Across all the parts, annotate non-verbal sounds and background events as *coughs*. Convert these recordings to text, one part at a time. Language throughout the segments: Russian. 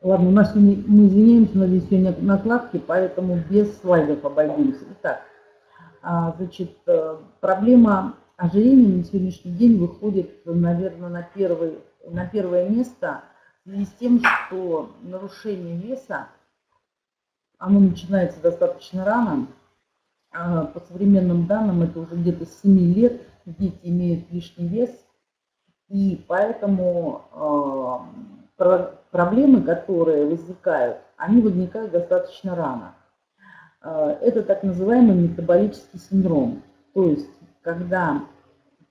Ладно, у нас сегодня, мы извиняемся, но здесь сегодня накладки, поэтому без слайдов обойдемся. Итак, а, значит, э, проблема ожирения на сегодняшний день выходит, наверное, на, первый, на первое место в связи с тем, что нарушение веса, оно начинается достаточно рано. А, по современным данным, это уже где-то с 7 лет дети имеют лишний вес, и поэтому а, проблемы, которые возникают, они возникают достаточно рано. А, это так называемый метаболический синдром. То есть, когда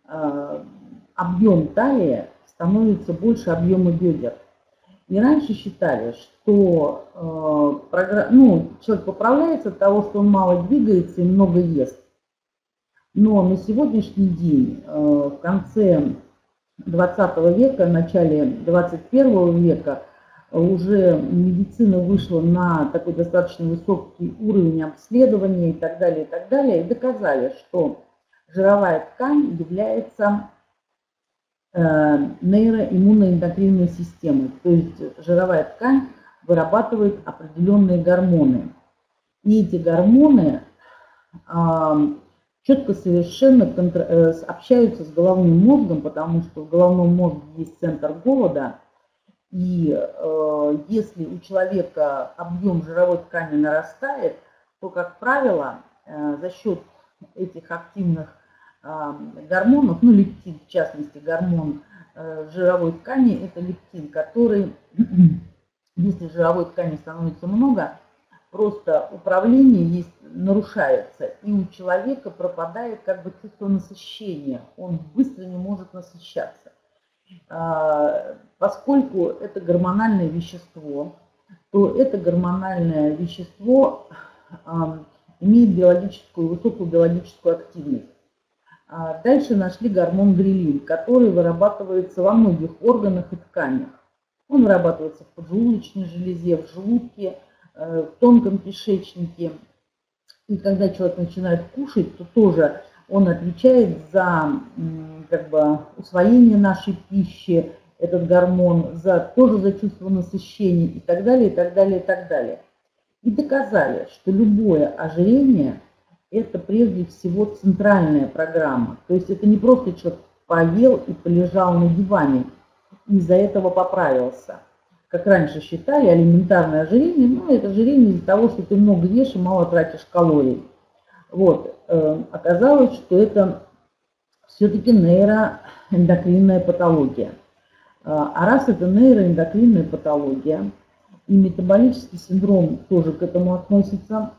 а, объем талии становится больше объема бедер. И раньше считали, что ну, человек поправляется от того, что он мало двигается и много ест. Но на сегодняшний день, в конце 20 века, в начале 21 века уже медицина вышла на такой достаточно высокий уровень обследования и так далее, и так далее, и доказали, что жировая ткань является э, нейроиммуноэндокринной системой, то есть жировая ткань вырабатывает определенные гормоны. И эти гормоны четко совершенно э, общаются с головным мозгом, потому что в головном мозге есть центр голода, и э, если у человека объем жировой ткани нарастает, то, как правило, э, за счет этих активных э, гормонов, ну лептин в частности, гормон э, жировой ткани, это лептин, который, *clears throat* если жировой ткани становится много, просто управление есть, нарушается, и у человека пропадает как бы чувство насыщения, он быстро не может насыщаться. А, поскольку это гормональное вещество, то это гормональное вещество имеет биологическую, высокую биологическую активность. А дальше нашли гормон грилин, который вырабатывается во многих органах и тканях. Он вырабатывается в поджелудочной железе, в желудке, в тонком кишечнике. И когда человек начинает кушать, то тоже он отвечает за как бы, усвоение нашей пищи, этот гормон, за, тоже за чувство насыщения и так далее, и так далее, и так далее. И доказали, что любое ожирение – это прежде всего центральная программа. То есть это не просто человек поел и полежал на диване, и из-за этого поправился – как раньше считали, алиментарное ожирение, ну, это ожирение из-за того, что ты много ешь и мало тратишь калорий. Вот, э, оказалось, что это все-таки нейроэндокринная патология. А, а раз это нейроэндокринная патология, и метаболический синдром тоже к этому относится,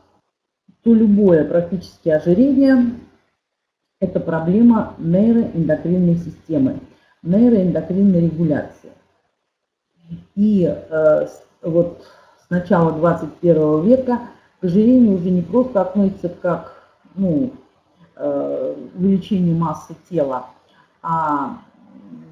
то любое практически ожирение – это проблема нейроэндокринной системы, нейроэндокринной регуляции. И э, вот с начала 21 века к ожирению уже не просто относится как ну, э, увеличению массы тела, а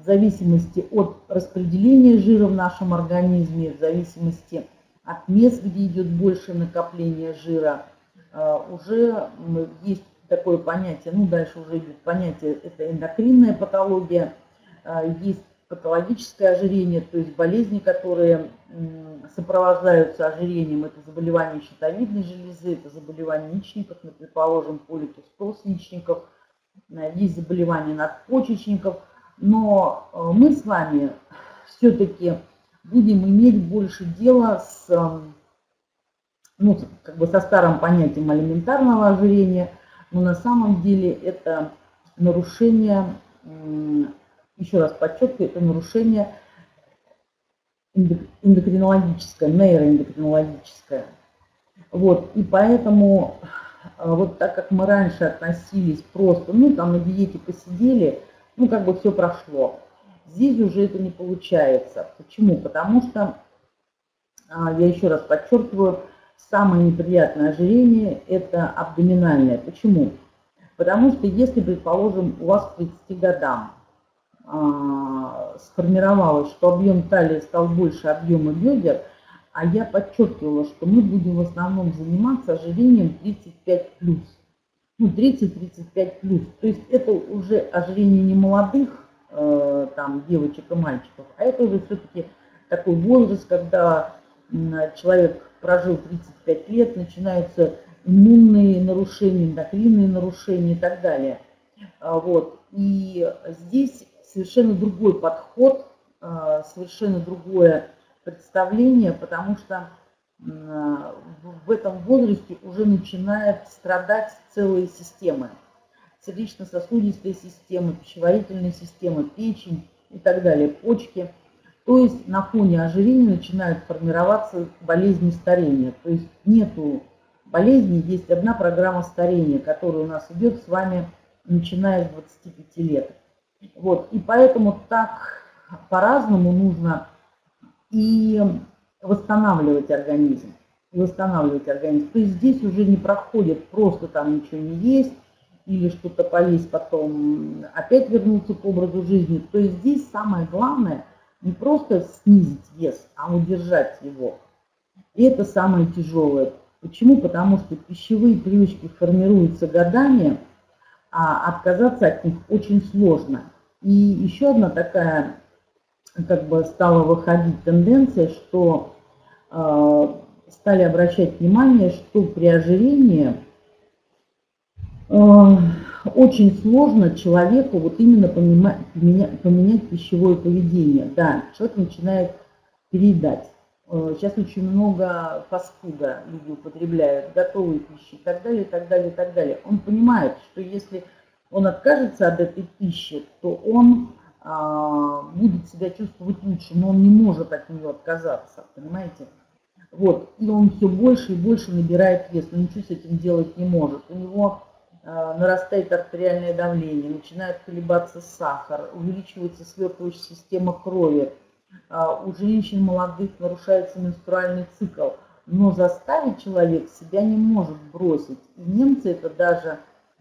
в зависимости от распределения жира в нашем организме, в зависимости от мест, где идет больше накопление жира, э, уже есть такое понятие, ну дальше уже идет понятие, это эндокринная патология, э, есть патологическое ожирение, то есть болезни, которые сопровождаются ожирением, это заболевание щитовидной железы, это заболевание яичников, предположим, поликистоз яичников, э, есть заболевания надпочечников, но э, мы с вами все-таки будем иметь больше дела с, ну, как бы со старым понятием алиментарного ожирения, но на самом деле это нарушение еще раз подчеркиваю, это нарушение эндокринологическое, нейроэндокринологическое. Вот, и поэтому, а, вот так как мы раньше относились просто, ну, там на диете посидели, ну, как бы все прошло. Здесь уже это не получается. Почему? Потому что, а, я еще раз подчеркиваю, самое неприятное ожирение – это абдоминальное. Почему? Потому что если, предположим, у вас к 30 годам сформировалось, что объем талии стал больше объема бедер, а я подчеркивала, что мы будем в основном заниматься ожирением 35 плюс. Ну, 30-35 плюс. То есть это уже ожирение не молодых э, там девочек и мальчиков, а это уже все-таки такой возраст, когда человек прожил 35 лет, начинаются иммунные нарушения, эндокринные нарушения и так далее. А, вот. И здесь совершенно другой подход, а, совершенно другое представление, потому что в этом возрасте уже начинают страдать целые системы. Сердечно-сосудистая система, пищеварительная система, печень и так далее, почки. То есть на фоне ожирения начинают формироваться болезни старения. То есть нету болезни, есть одна программа старения, которая у нас идет с вами начиная с 25 лет. Вот, и поэтому так по-разному нужно и восстанавливать организм. И восстанавливать организм. То есть здесь уже не проходит просто там ничего не есть, или что-то поесть, потом опять вернуться к образу жизни. То есть здесь самое главное не просто снизить вес, а удержать его. И это самое тяжелое. Почему? Потому что пищевые привычки формируются годами, а отказаться от них очень сложно. И еще одна такая, как бы стала выходить тенденция, что э, стали обращать внимание, что при ожирении э, очень сложно человеку вот именно поменять, поменять пищевое поведение. Да, человек начинает переедать. Э, сейчас очень много фастфуда люди употребляют, готовые пищи и так далее, и так далее, и так далее. Он понимает, что если он откажется от этой пищи, то он а, будет себя чувствовать лучше, но он не может от нее отказаться, понимаете? Вот, и он все больше и больше набирает вес, но ничего с этим делать не может. У него а, нарастает артериальное давление, начинает колебаться сахар, увеличивается свертывающая система крови, у женщин молодых нарушается менструальный цикл, но заставить человек себя не может бросить. И немцы это даже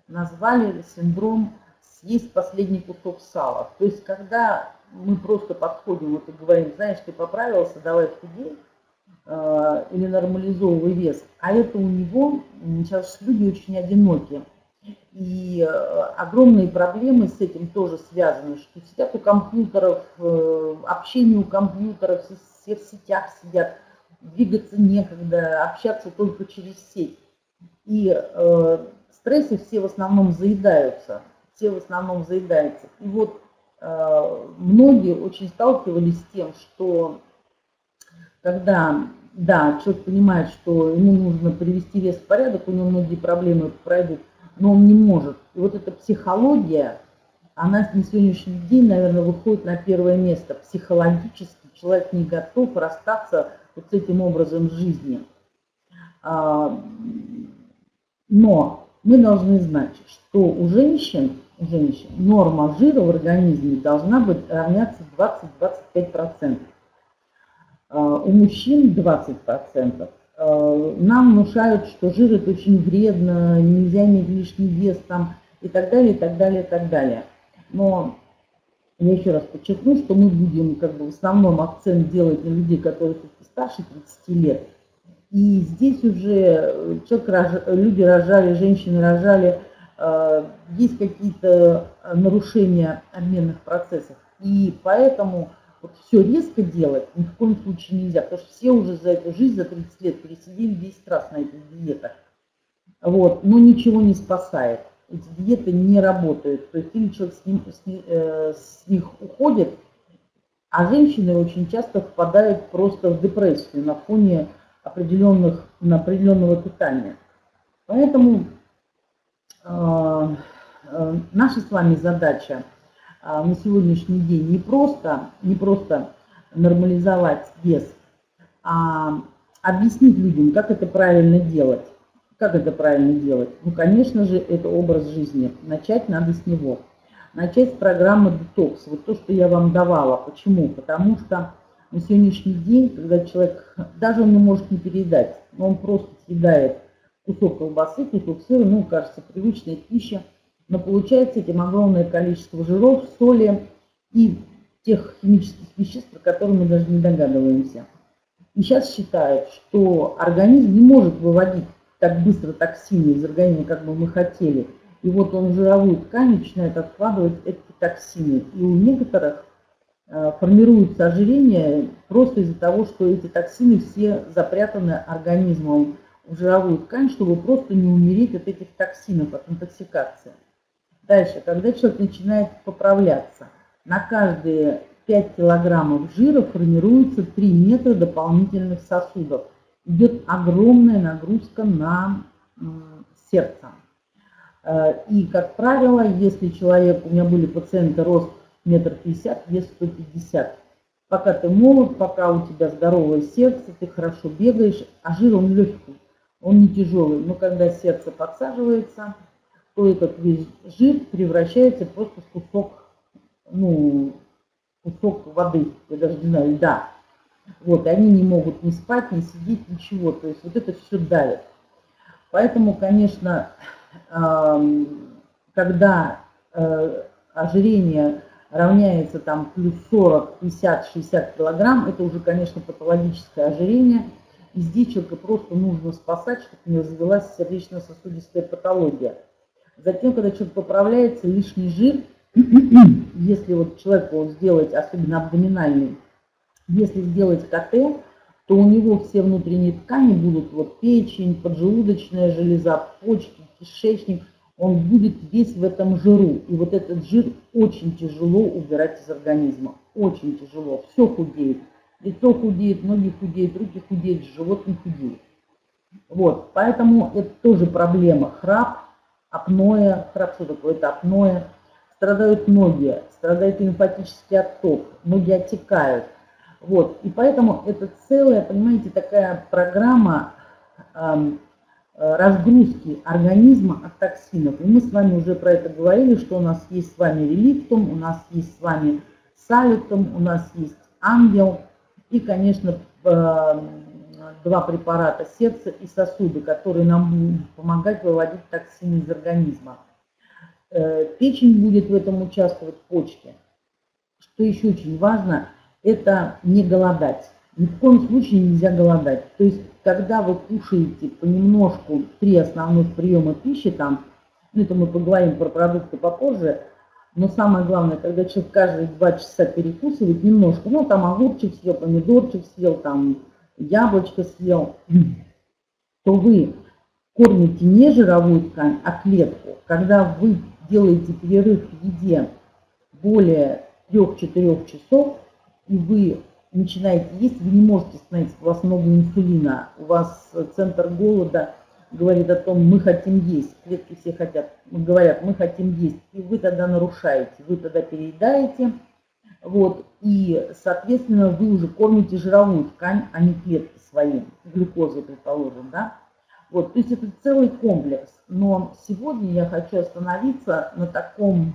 назвали синдром съесть последний кусок сала. То есть, когда мы просто подходим вот и говорим, знаешь, ты поправился, давай худей, э, или нормализовывай вес, а это у него, сейчас люди очень одинокие, и э, огромные проблемы с этим тоже связаны, что сидят у компьютеров, э, общение у компьютеров, все в сетях сидят, двигаться некогда, общаться только через сеть. И э, стрессы все в основном заедаются, все в основном заедаются. И вот э, многие очень сталкивались с тем, что когда, да, человек понимает, что ему нужно привести вес в порядок, у него многие проблемы пройдут, но он не может. И вот эта психология, она на сегодняшний день, наверное, выходит на первое место. Психологически человек не готов расстаться вот с этим образом жизни. А, но мы должны знать, что у женщин, у женщин норма жира в организме должна быть равняться 20-25%. А, у мужчин 20%. Э, нам внушают, что жир это очень вредно, нельзя иметь лишний вес там и так далее, и так далее, и так далее. Но я еще раз подчеркну, что мы будем как бы в основном акцент делать на людей, которые старше 30 лет. И здесь уже человек, рож... люди рожали, женщины рожали, э, есть какие-то нарушения обменных процессов. И поэтому вот все резко делать ни в коем случае нельзя, потому что все уже за эту жизнь, за 30 лет пересидели 10 раз на этих диетах. Вот, но ничего не спасает. Эти диеты не работают. То есть или человек с, ним, с, э, с них уходит, а женщины очень часто впадают просто в депрессию на фоне определенных, на определенного питания. Поэтому э, э, наша с вами задача – на сегодняшний день не просто, не просто нормализовать вес, а объяснить людям, как это правильно делать. Как это правильно делать? Ну, конечно же, это образ жизни. Начать надо с него. Начать с программы детокс. Вот то, что я вам давала. Почему? Потому что на сегодняшний день, когда человек, даже он не может не переедать, но он просто съедает кусок колбасы, кусок сыра, ну, кажется, привычная пища – но получается этим огромное количество жиров, соли и тех химических веществ, про которые мы даже не догадываемся. И сейчас считают, что организм не может выводить так быстро токсины из организма, как бы мы хотели. И вот он в жировую ткань начинает откладывать эти токсины. И у некоторых э, формируется ожирение просто из-за того, что эти токсины все запрятаны организмом в жировую ткань, чтобы просто не умереть от этих токсинов, от интоксикации. Дальше, когда человек начинает поправляться, на каждые 5 килограммов жира формируется 3 метра дополнительных сосудов. Идет огромная нагрузка на сердце. Э, и, как правило, если человек, у меня были пациенты рост метр пятьдесят, вес 150, пока ты молод, пока у тебя здоровое сердце, ты хорошо бегаешь, а жир он легкий, он не тяжелый. Но когда сердце подсаживается, то этот весь жир превращается просто в кусок, ну, кусок воды, я даже не знаю, льда. Вот, и они не могут ни спать, ни сидеть, ничего. То есть вот это все давит. Поэтому, конечно, когда э, ожирение равняется там плюс 40, 50, 60 килограмм, это уже, конечно, патологическое ожирение. И здесь человека просто нужно спасать, чтобы не развилась сердечно-сосудистая патология. Затем, когда человек поправляется, лишний жир, *clears throat* если вот человеку сделать, особенно абдоминальный, если сделать КТ, то у него все внутренние ткани будут, вот печень, поджелудочная железа, почки, кишечник, он будет весь в этом жиру. И вот этот жир очень тяжело убирать из организма. Очень тяжело. Все худеет. Лицо худеет, ноги худеют, руки худеют, живот не худеет. Вот, поэтому это тоже проблема. Храп, апноэ, храп что такое? Это апноэ. Страдают ноги, страдает лимфатический отток, ноги отекают. Вот, и поэтому это целая, понимаете, такая программа эм, разгрузки организма от токсинов. И мы с вами уже про это говорили, что у нас есть с вами реликтум, у нас есть с вами салютум, у нас есть ангел и, конечно, э, два препарата сердца и сосуды, которые нам будут помогать выводить токсины из организма. Э, печень будет в этом участвовать, почки. Что еще очень важно, это не голодать. Ни в коем случае нельзя голодать. То есть, когда вы кушаете понемножку три основных приема пищи, там, ну это мы поговорим про продукты попозже, но самое главное, когда человек каждые два часа перекусывает немножко, ну там огурчик съел, помидорчик съел, там яблочко съел, то вы кормите не жировую ткань, а клетку. Когда вы делаете перерыв в еде более 3-4 часов, и вы начинаете есть, вы не можете остановиться, у вас много инсулина, у вас центр голода говорит о том, мы хотим есть, клетки все хотят, говорят, мы хотим есть, и вы тогда нарушаете, вы тогда переедаете, вот, и, соответственно, вы уже кормите жировую ткань, а не клетки свои, глюкозой, предположим, да, вот, то есть это целый комплекс, но сегодня я хочу остановиться на таком,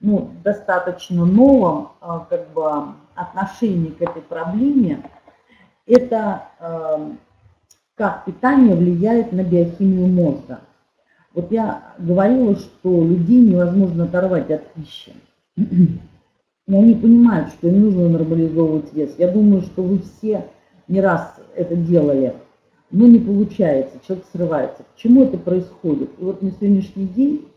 ну, достаточно новом, а, как бы, отношение к этой проблеме, это э, как питание влияет на биохимию мозга. Вот я говорила, что людей невозможно оторвать от пищи. И они понимают, что им нужно нормализовывать вес. Я думаю, что вы все не раз это делали, но не получается, человек срывается. Почему это происходит? И вот на сегодняшний день,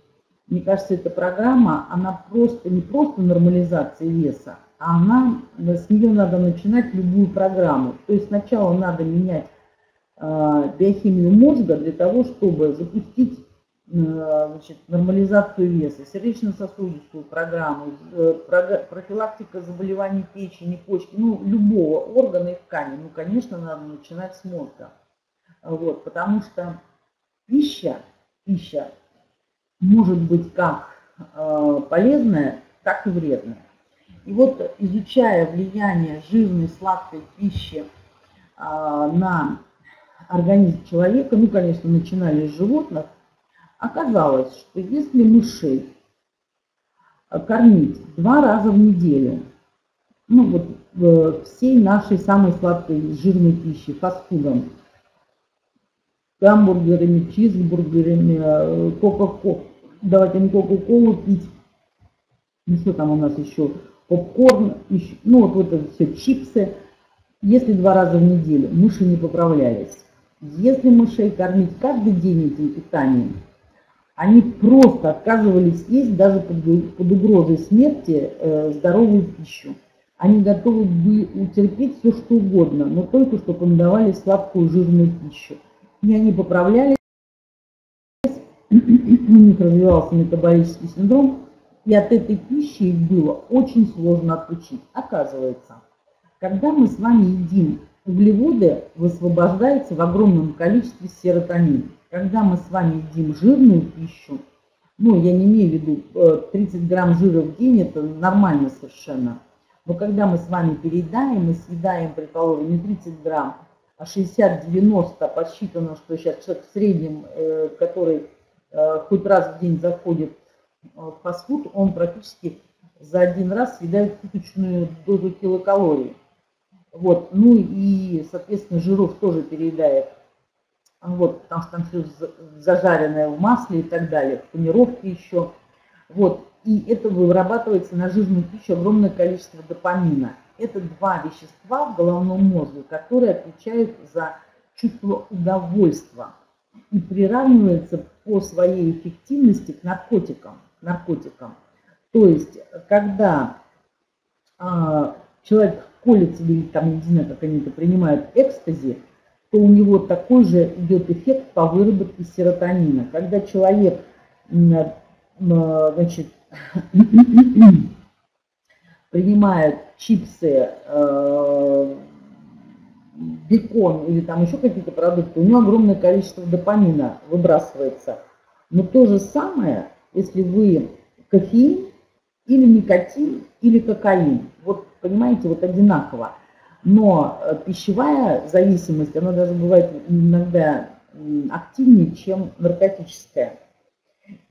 мне кажется, эта программа, она просто не просто нормализация веса, она, с нее надо начинать любую программу. То есть сначала надо менять э, биохимию мозга для того, чтобы запустить значит, нормализацию веса, сердечно-сосудистую программу, э, профилактика заболеваний печени, почки, ну, любого органа и ткани. Ну, конечно, надо начинать с мозга. Вот, потому что пища, пища может быть как э, полезная, так и вредная. И вот изучая влияние жирной сладкой пищи на организм человека, ну, конечно, начинали с животных, оказалось, что если мышей кормить два раза в неделю, ну, вот всей нашей самой сладкой жирной пищи, фастфудом, гамбургерами, чизбургерами, э, кока-колу, давайте не кока-колу пить, ну что там у нас еще, попкорн, ну вот, вот это все, чипсы. Если два раза в неделю мыши не поправлялись, если мышей кормить каждый день этим питанием, они просто отказывались есть даже под, под угрозой смерти э, здоровую пищу. Они готовы бы утерпеть все, что угодно, но только чтобы им давали сладкую жирную пищу. И они поправлялись, *coughs* у них развивался метаболический синдром, и от этой пищи их было очень сложно отключить. Оказывается, когда мы с вами едим углеводы, высвобождается в огромном количестве серотонин. Когда мы с вами едим жирную пищу, ну, я не имею в виду 30 э, грамм жира в день, это нормально совершенно. Но когда мы с вами переедаем и съедаем, предположим, не 30 грамм, а 60-90, подсчитано, что сейчас человек в среднем, э, который э, хоть раз в день заходит в фастфуд, он практически за один раз съедает суточную дозу килокалорий. Вот, ну и, соответственно, жиров тоже переедает вот, потому что там все зажаренное в масле и так далее, в панировке еще. Вот, и это вырабатывается на жирную пищу огромное количество допамина. Это два вещества в головном мозге, которые отвечают за чувство удовольствия и приравнивается по своей эффективности к наркотикам. наркотикам. То есть, когда а, человек колет себе, там, не знаю, как они это принимают, экстази, то у него такой же идет эффект по выработке серотонина. Когда человек значит, *coughs* принимает чипсы, э, бекон или там еще какие-то продукты, у него огромное количество допамина выбрасывается. Но то же самое, если вы кофеин или никотин или кокаин. Вот понимаете, вот одинаково. Но э, пищевая зависимость, она даже бывает иногда активнее, чем наркотическая.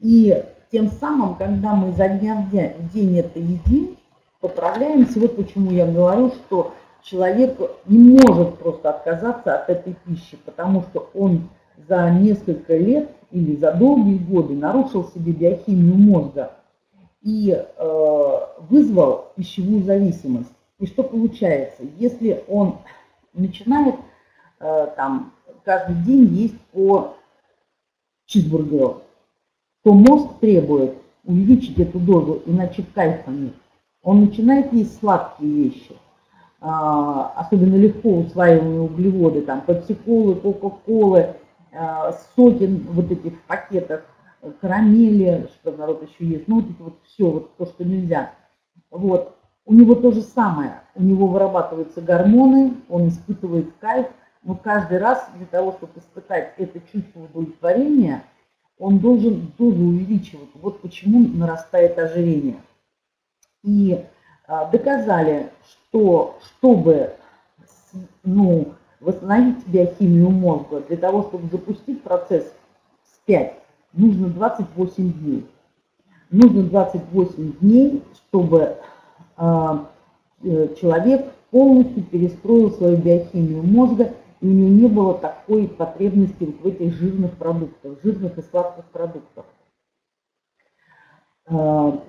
И тем самым, когда мы за дня в день это едим, поправляемся. Вот почему я говорю, что человек не может просто отказаться от этой пищи, потому что он за несколько лет или за долгие годы нарушил себе биохимию мозга и э, вызвал пищевую зависимость. И что получается? Если он начинает э, там каждый день есть по чизбургеру, то мозг требует увеличить эту дозу, иначе кайфа нет. Он начинает есть сладкие вещи, а, особенно легко усваиваемые углеводы, там пепсиколы, кока-колы, а, соки вот этих в пакетах, карамели, что народ еще есть, ну вот это вот все, вот то, что нельзя. Вот, у него то же самое. У него вырабатываются гормоны, он испытывает кайф, но каждый раз для того, чтобы испытать это чувство удовлетворения, он должен дозу увеличивать. Вот почему нарастает ожирение. И а, доказали, что чтобы ну, восстановить биохимию мозга, для того, чтобы запустить процесс вспять, нужно 28 дней. Нужно 28 дней, чтобы человек полностью перестроил свою биохимию мозга, и у него не было такой потребности вот в этих жирных продуктах, жирных и сладких продуктах. А,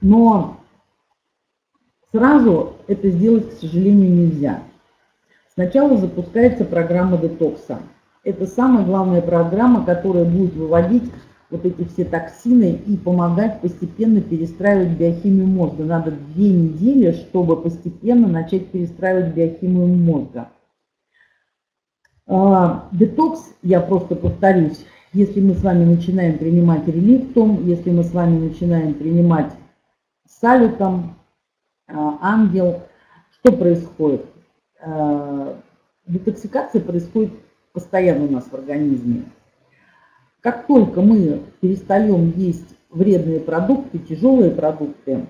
но сразу это сделать, к сожалению, нельзя. Сначала запускается программа детокса. Это самая главная программа, которая будет выводить вот эти все токсины и помогать постепенно перестраивать биохимию мозга. Надо две недели, чтобы постепенно начать перестраивать биохимию мозга. А, детокс, я просто повторюсь, если мы с вами начинаем принимать реликтум, если мы с вами начинаем принимать салютом, а, ангел, что происходит? А, детоксикация происходит постоянно у нас в организме. Как только мы перестаем есть вредные продукты, тяжелые продукты,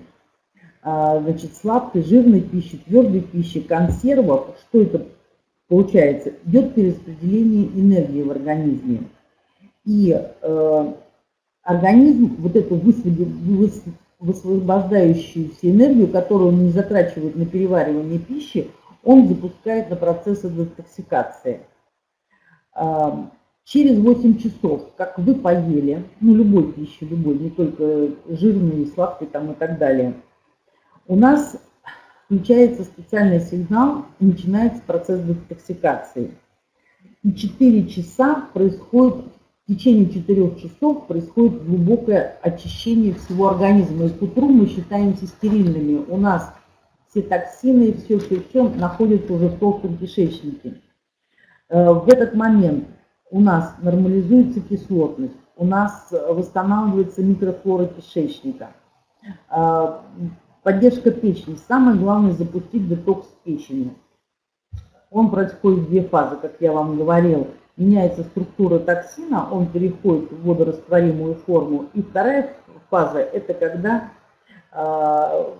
а, значит, сладкой, жирной пищи, твердой пищи, консервов, что это получается? Идет перераспределение энергии в организме. И э, организм вот эту высвобождающуюся энергию, которую он не затрачивает на переваривание пищи, он запускает на процессы детоксикации. Через 8 часов, как вы поели, ну любой пищи, любой, не только жирный, сладкий там и так далее, у нас включается специальный сигнал начинается процесс детоксикации. И 4 часа происходит, в течение 4 часов происходит глубокое очищение всего организма. И к утру мы считаемся стерильными. У нас все токсины, все, все, все находятся уже в толстом кишечнике. Э, в этот момент у нас нормализуется кислотность, у нас восстанавливается микрофлора кишечника, э, поддержка печени. Самое главное запустить детокс печени. Он происходит в две фазы, как я вам говорил. Меняется структура токсина, он переходит в водорастворимую форму. И вторая фаза – это когда э,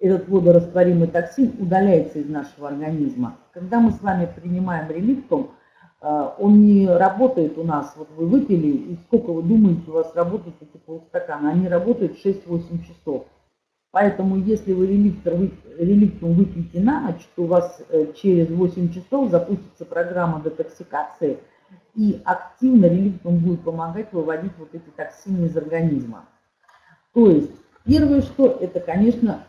этот водорастворимый токсин удаляется из нашего организма. Когда мы с вами принимаем реликтум, э, он не работает у нас, вот вы выпили, и сколько вы думаете, у вас работают эти полстакана, они работают 6-8 часов. Поэтому если вы реликтор, реликтум выпьете на ночь, то у вас э, через 8 часов запустится программа детоксикации, и активно реликтум будет помогать выводить вот эти токсины из организма. То есть первое, что это, конечно,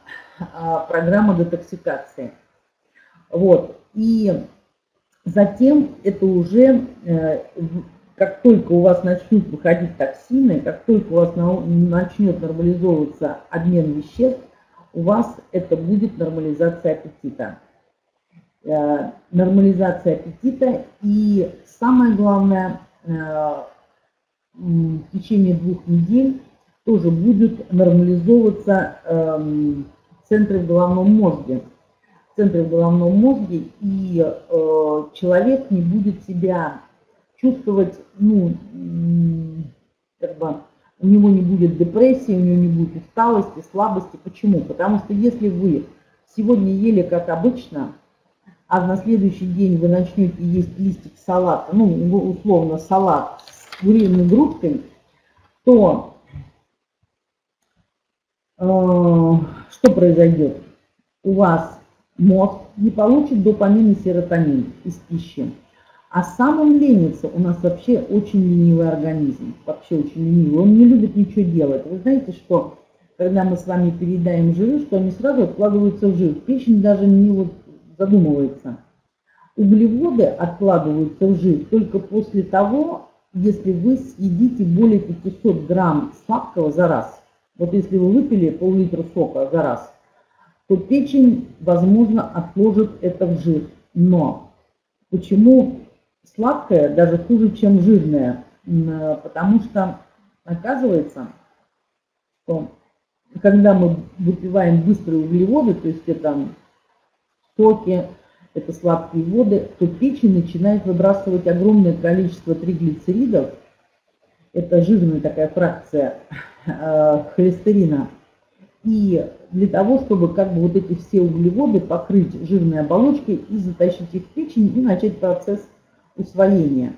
а, программа детоксикации. Вот. И затем это уже, э, как только у вас начнут выходить токсины, как только у вас начнет нормализовываться обмен веществ, у вас это будет нормализация аппетита. Э, нормализация аппетита и самое главное, э, в течение двух недель тоже будет нормализовываться эм, центры в головном мозге. Центры в головном мозге, и э, человек не будет себя чувствовать, ну, как бы, у него не будет депрессии, у него не будет усталости, слабости. Почему? Потому что если вы сегодня ели как обычно, а на следующий день вы начнете есть листик салата, ну, условно, салат с куриной грудкой, то Э, что произойдет? У вас мозг не получит допамин и серотонин из пищи. А сам он ленится, у нас вообще очень ленивый организм, вообще очень ленивый, он не любит ничего делать. Вы знаете, что когда мы с вами переедаем жиры, что они сразу откладываются в жир, печень даже не вот задумывается. Углеводы откладываются в жир только после того, если вы съедите более 500 грамм сладкого за раз. Вот если вы выпили пол-литра сока за раз, то печень, возможно, отложит это в жир. Но почему сладкое даже хуже, чем жирное? Потому что оказывается, что когда мы выпиваем быстрые углеводы, то есть это соки, это сладкие воды, то печень начинает выбрасывать огромное количество триглицеридов. Это жирная такая фракция Э, холестерина. И для того, чтобы как бы вот эти все углеводы покрыть жирной оболочкой и затащить их в печень и начать процесс усвоения.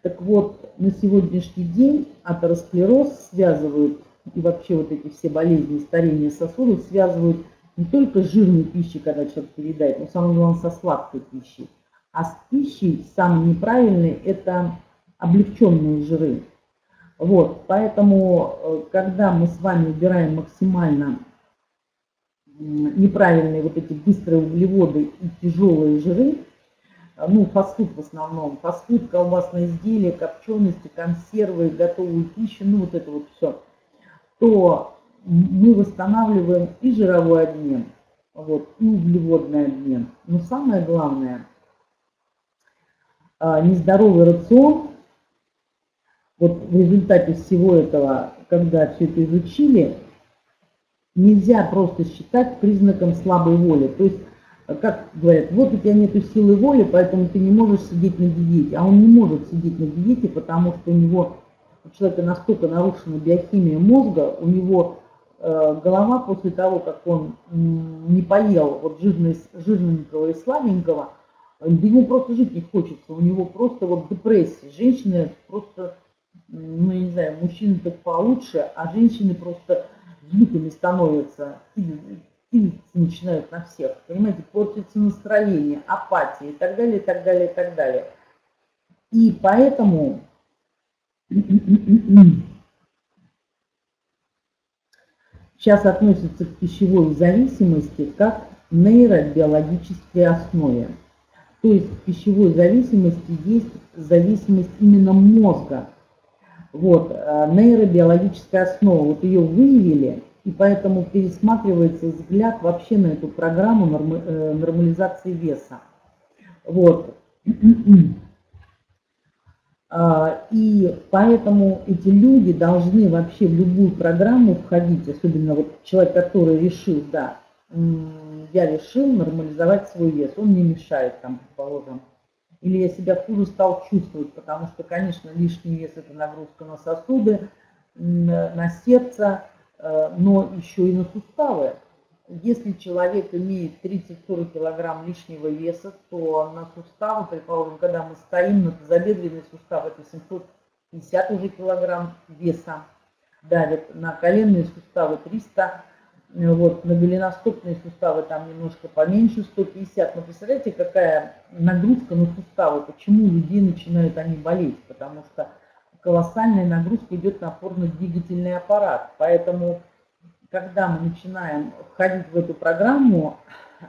Так вот, на сегодняшний день атеросклероз связывают, и вообще вот эти все болезни старения сосудов связывают не только с жирной пищей, когда человек передает, но самое главное со сладкой пищей. А с пищей самый неправильный – это облегченные жиры. Вот, поэтому, э, когда мы с вами убираем максимально неправильные вот эти быстрые углеводы и тяжелые жиры, э, ну, фастфуд в основном, фастфуд, колбасные изделия, копчености, консервы, готовую пищу, ну, вот это вот все, то мы восстанавливаем и жировой обмен, вот, и углеводный обмен. Но самое главное, э, нездоровый рацион вот в результате всего этого, когда все это изучили, нельзя просто считать признаком слабой воли. То есть, как говорят, вот у тебя нет силы воли, поэтому ты не можешь сидеть на диете. А он не может сидеть на диете, потому что у него, у человека настолько нарушена биохимия мозга, у него э, голова после того, как он не поел вот жирный, жирненького и слабенького, ему просто жить не хочется, у него просто вот депрессия. Женщины просто ну, я не знаю, мужчины так получше, а женщины просто злюками становятся, и начинают на всех, понимаете, портится настроение, апатия и так далее, и так далее, и так далее. И поэтому *clears throat* сейчас относятся к пищевой зависимости как нейробиологической основе. То есть в пищевой зависимости есть зависимость именно мозга вот, э, нейробиологическая основа, вот ее выявили, И поэтому пересматривается взгляд вообще на эту программу нормализации веса. Вот. *clears throat* А, и поэтому эти люди должны вообще в любую программу входить, особенно вот человек, который решил, да, я решил нормализовать свой вес, он не мешает там, предположим, или я себя хуже стал чувствовать, потому что, конечно, лишний вес – это нагрузка на сосуды, на сердце, э, но еще и на суставы. Если человек имеет 30-40 килограмм лишнего веса, то на суставы, предположим, когда мы стоим, на тазобедренный сустав это 750 уже килограмм веса давит, на коленные суставы 300, вот, на голеностопные суставы там немножко поменьше, 150. Но представляете, какая нагрузка на суставы, почему людей начинают они болеть, потому что колоссальная нагрузка идет на опорно-двигательный аппарат. Поэтому когда мы начинаем входить в эту программу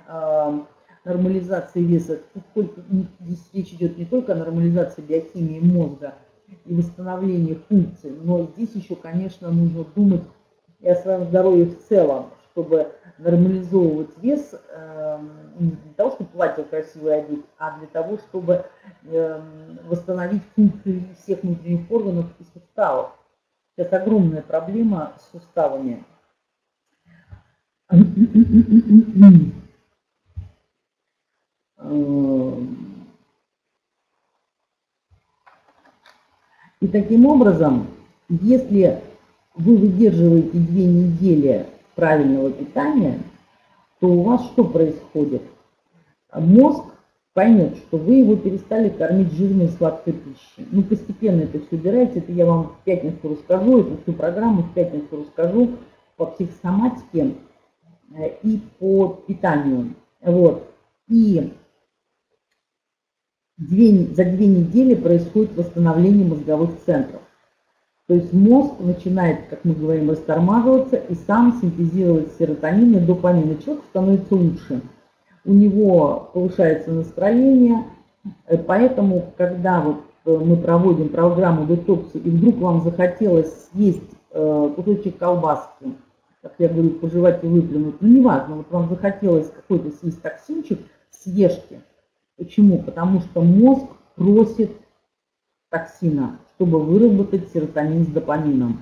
э, нормализации веса, только, здесь речь идет не только о нормализации биохимии мозга и восстановлении функций, но здесь еще, конечно, нужно думать и о своем здоровье в целом, чтобы нормализовывать вес э, не для того, чтобы платье красивое одеть, а для того, чтобы э, восстановить функции всех внутренних органов и суставов. Сейчас огромная проблема с суставами. И таким образом, если вы выдерживаете две недели правильного питания, то у вас что происходит? Мозг поймет, что вы его перестали кормить жирной сладкой пищей. Ну, постепенно это все убирается, это я вам в пятницу расскажу, эту всю программу в пятницу расскажу по психосоматике Э, и по питанию. Вот. И две, за две недели происходит восстановление мозговых центров. То есть мозг начинает, как мы говорим, растормаживаться и сам синтезировать серотонин и допамин. И человек становится лучше. У него повышается настроение. Э, поэтому, когда вот э, мы проводим программу детокса, и вдруг вам захотелось съесть кусочек колбаски, как я говорю, пожевать и выплюнуть, ну неважно, вот вам захотелось какой-то съесть токсинчик, съешьте. Почему? Потому что мозг просит токсина, чтобы выработать серотонин с допамином.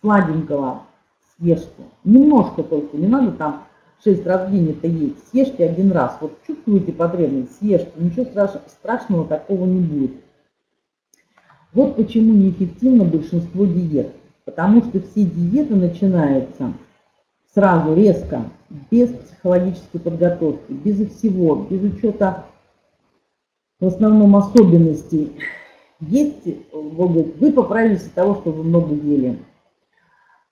Сладенького съешьте. Немножко только, не надо там 6 раз в день это есть. Съешьте один раз. Вот чувствуете потребность, съешьте. Ничего страшного такого не будет. Вот почему неэффективно большинство диет. Потому что все диеты начинаются сразу, резко, без психологической подготовки, без всего, без учета в основном особенностей. Есть, говорит, вы поправились от того, что вы много ели.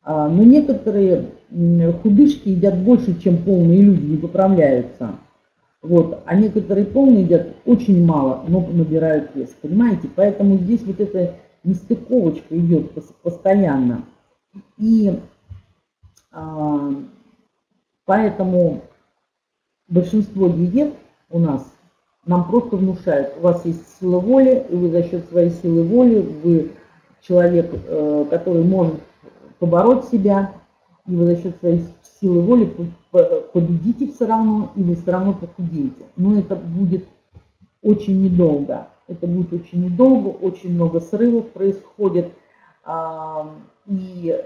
А, но некоторые худышки едят больше, чем полные люди, не поправляются. Вот. А некоторые полные едят очень мало, но набирают вес. Понимаете? Поэтому здесь вот это нестыковочка идет постоянно. И а, поэтому большинство диет у нас нам просто внушают, у вас есть сила воли, и вы за счет своей силы воли, вы человек, э, который может побороть себя, и вы за счет своей силы воли победите все равно, и вы все равно похудеете. Но это будет очень недолго. Это будет очень недолго, очень много срывов происходит, и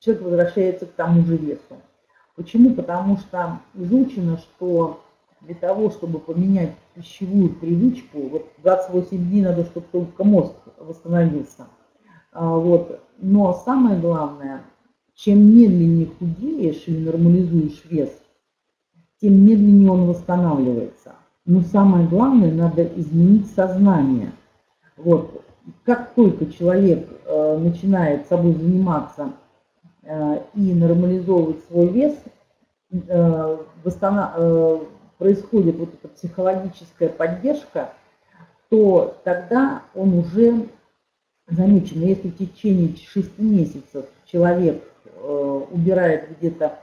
человек возвращается к тому же весу. Почему? Потому что изучено, что для того, чтобы поменять пищевую привычку, вот 28 дней надо, чтобы только мозг восстановился. А, вот. Но самое главное, чем медленнее худеешь или нормализуешь вес, тем медленнее он восстанавливается. Но самое главное, надо изменить сознание. Вот. Как только человек э, начинает собой заниматься э, и нормализовывать свой вес, э, восстанов... происходит вот эта психологическая поддержка, то тогда он уже замечен. Если в течение 6 месяцев человек э, убирает где-то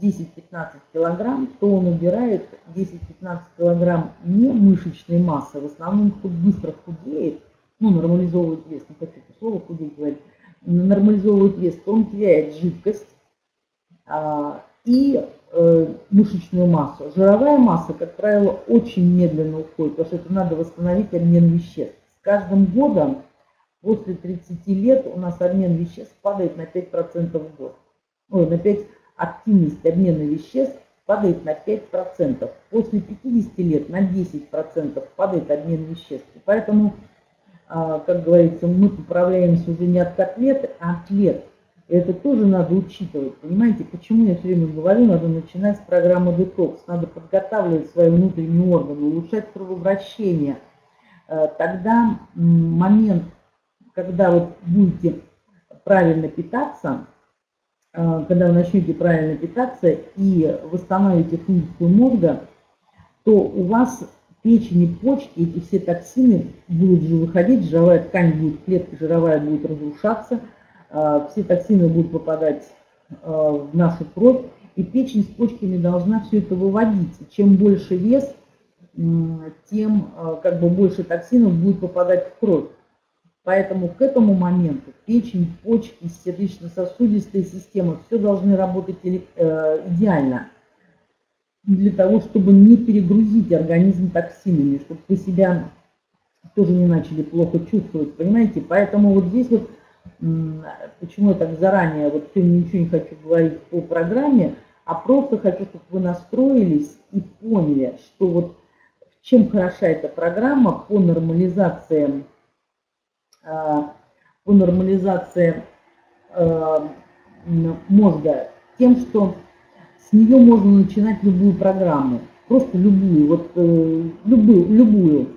10-15 килограмм, то он убирает 10-15 килограмм не мышечной массы, в основном кто быстро худеет, ну, нормализовывает вес, не хочу это слово худеть говорить, нормализовывает вес, он теряет жидкость, а, и э, мышечную массу. Жировая масса, как правило, очень медленно уходит, потому что это надо восстановить обмен веществ. С каждым годом после 30 лет у нас обмен веществ падает на 5% в год. Ой, на 5 активность обмена веществ падает на 5%. После 50 лет на 10% падает обмен веществ. И поэтому, а, как говорится, мы поправляемся уже не от котлеты, а от лет. Это тоже надо учитывать. Понимаете, почему я все время говорю, надо начинать с программы детокс. Надо подготавливать свои внутренние органы, улучшать кровообращение. Э, тогда момент, когда вот будете правильно питаться, э, когда вы начнете правильно питаться и восстановите функцию мозга, то у вас печень и почки, эти все токсины будут же выходить, жировая ткань будет, клетка жировая будет разрушаться – все токсины будут попадать а, в нашу кровь, и печень с почками должна все это выводить. И чем больше вес, тем а, как бы больше токсинов будет попадать в кровь. Поэтому к этому моменту печень, почки, сердечно-сосудистая система, все должны работать э, идеально для того, чтобы не перегрузить организм токсинами, чтобы вы себя тоже не начали плохо чувствовать, понимаете? Поэтому вот здесь вот почему я так заранее, вот сегодня ничего не хочу говорить по программе, а просто хочу, чтобы вы настроились и поняли, что вот чем хороша эта программа по нормализации, а, по нормализации а, мозга, тем, что с нее можно начинать любую программу, просто любую, вот э, любую, любую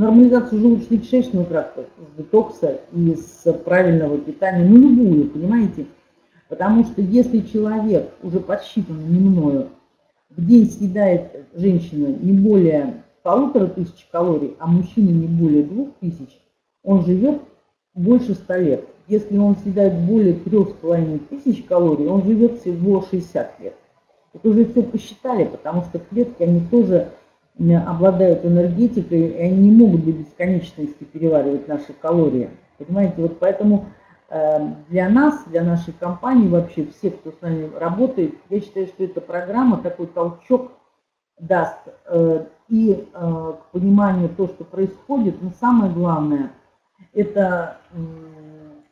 нормализацию желудочно-кишечного тракта, с детокса и с правильного питания, ну любую, понимаете? Потому что если человек, уже подсчитан не мною, в день съедает женщина не более полутора тысяч калорий, а мужчина не более двух тысяч, он живет больше ста лет. Если он съедает более трех с половиной тысяч калорий, он живет всего 60 лет. Это уже все посчитали, потому что клетки, они тоже обладают энергетикой, и они не могут до бесконечности переваривать наши калории. Понимаете, вот поэтому э, для нас, для нашей компании, вообще все, кто с нами работает, я считаю, что эта программа такой толчок даст э, и э, к пониманию то, что происходит, но самое главное, это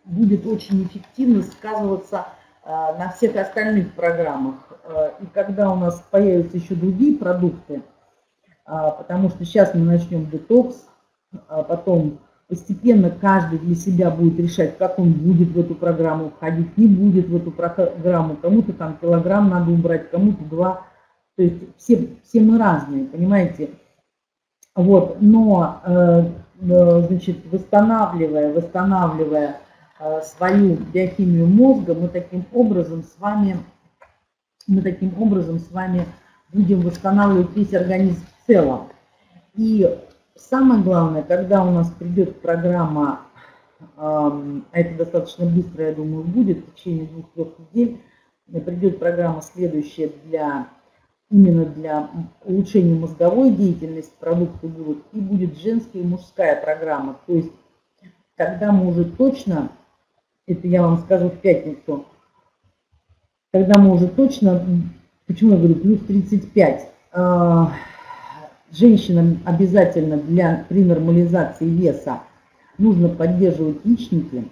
будет очень эффективно сказываться на всех остальных программах. И когда у нас появятся еще другие продукты, потому что сейчас мы начнем детокс, а потом постепенно каждый для себя будет решать, как он будет в эту программу входить, не будет в эту программу, кому-то там килограмм надо убрать, кому-то два, то есть все, все мы разные, понимаете, вот, но, э, э, значит, восстанавливая, восстанавливая э, свою биохимию мозга, мы таким образом с вами, мы таким образом с вами будем восстанавливать весь организм целом. И самое главное, когда у нас придет программа, а это достаточно быстро, я думаю, будет, в течение двух-трех недель, придет программа следующая для именно для улучшения мозговой деятельности, продукты будут, и будет женская и мужская программа. То есть тогда мы уже точно, это я вам скажу в пятницу, тогда мы уже точно, почему я говорю, плюс 35, женщинам обязательно для, при нормализации веса нужно поддерживать яичники,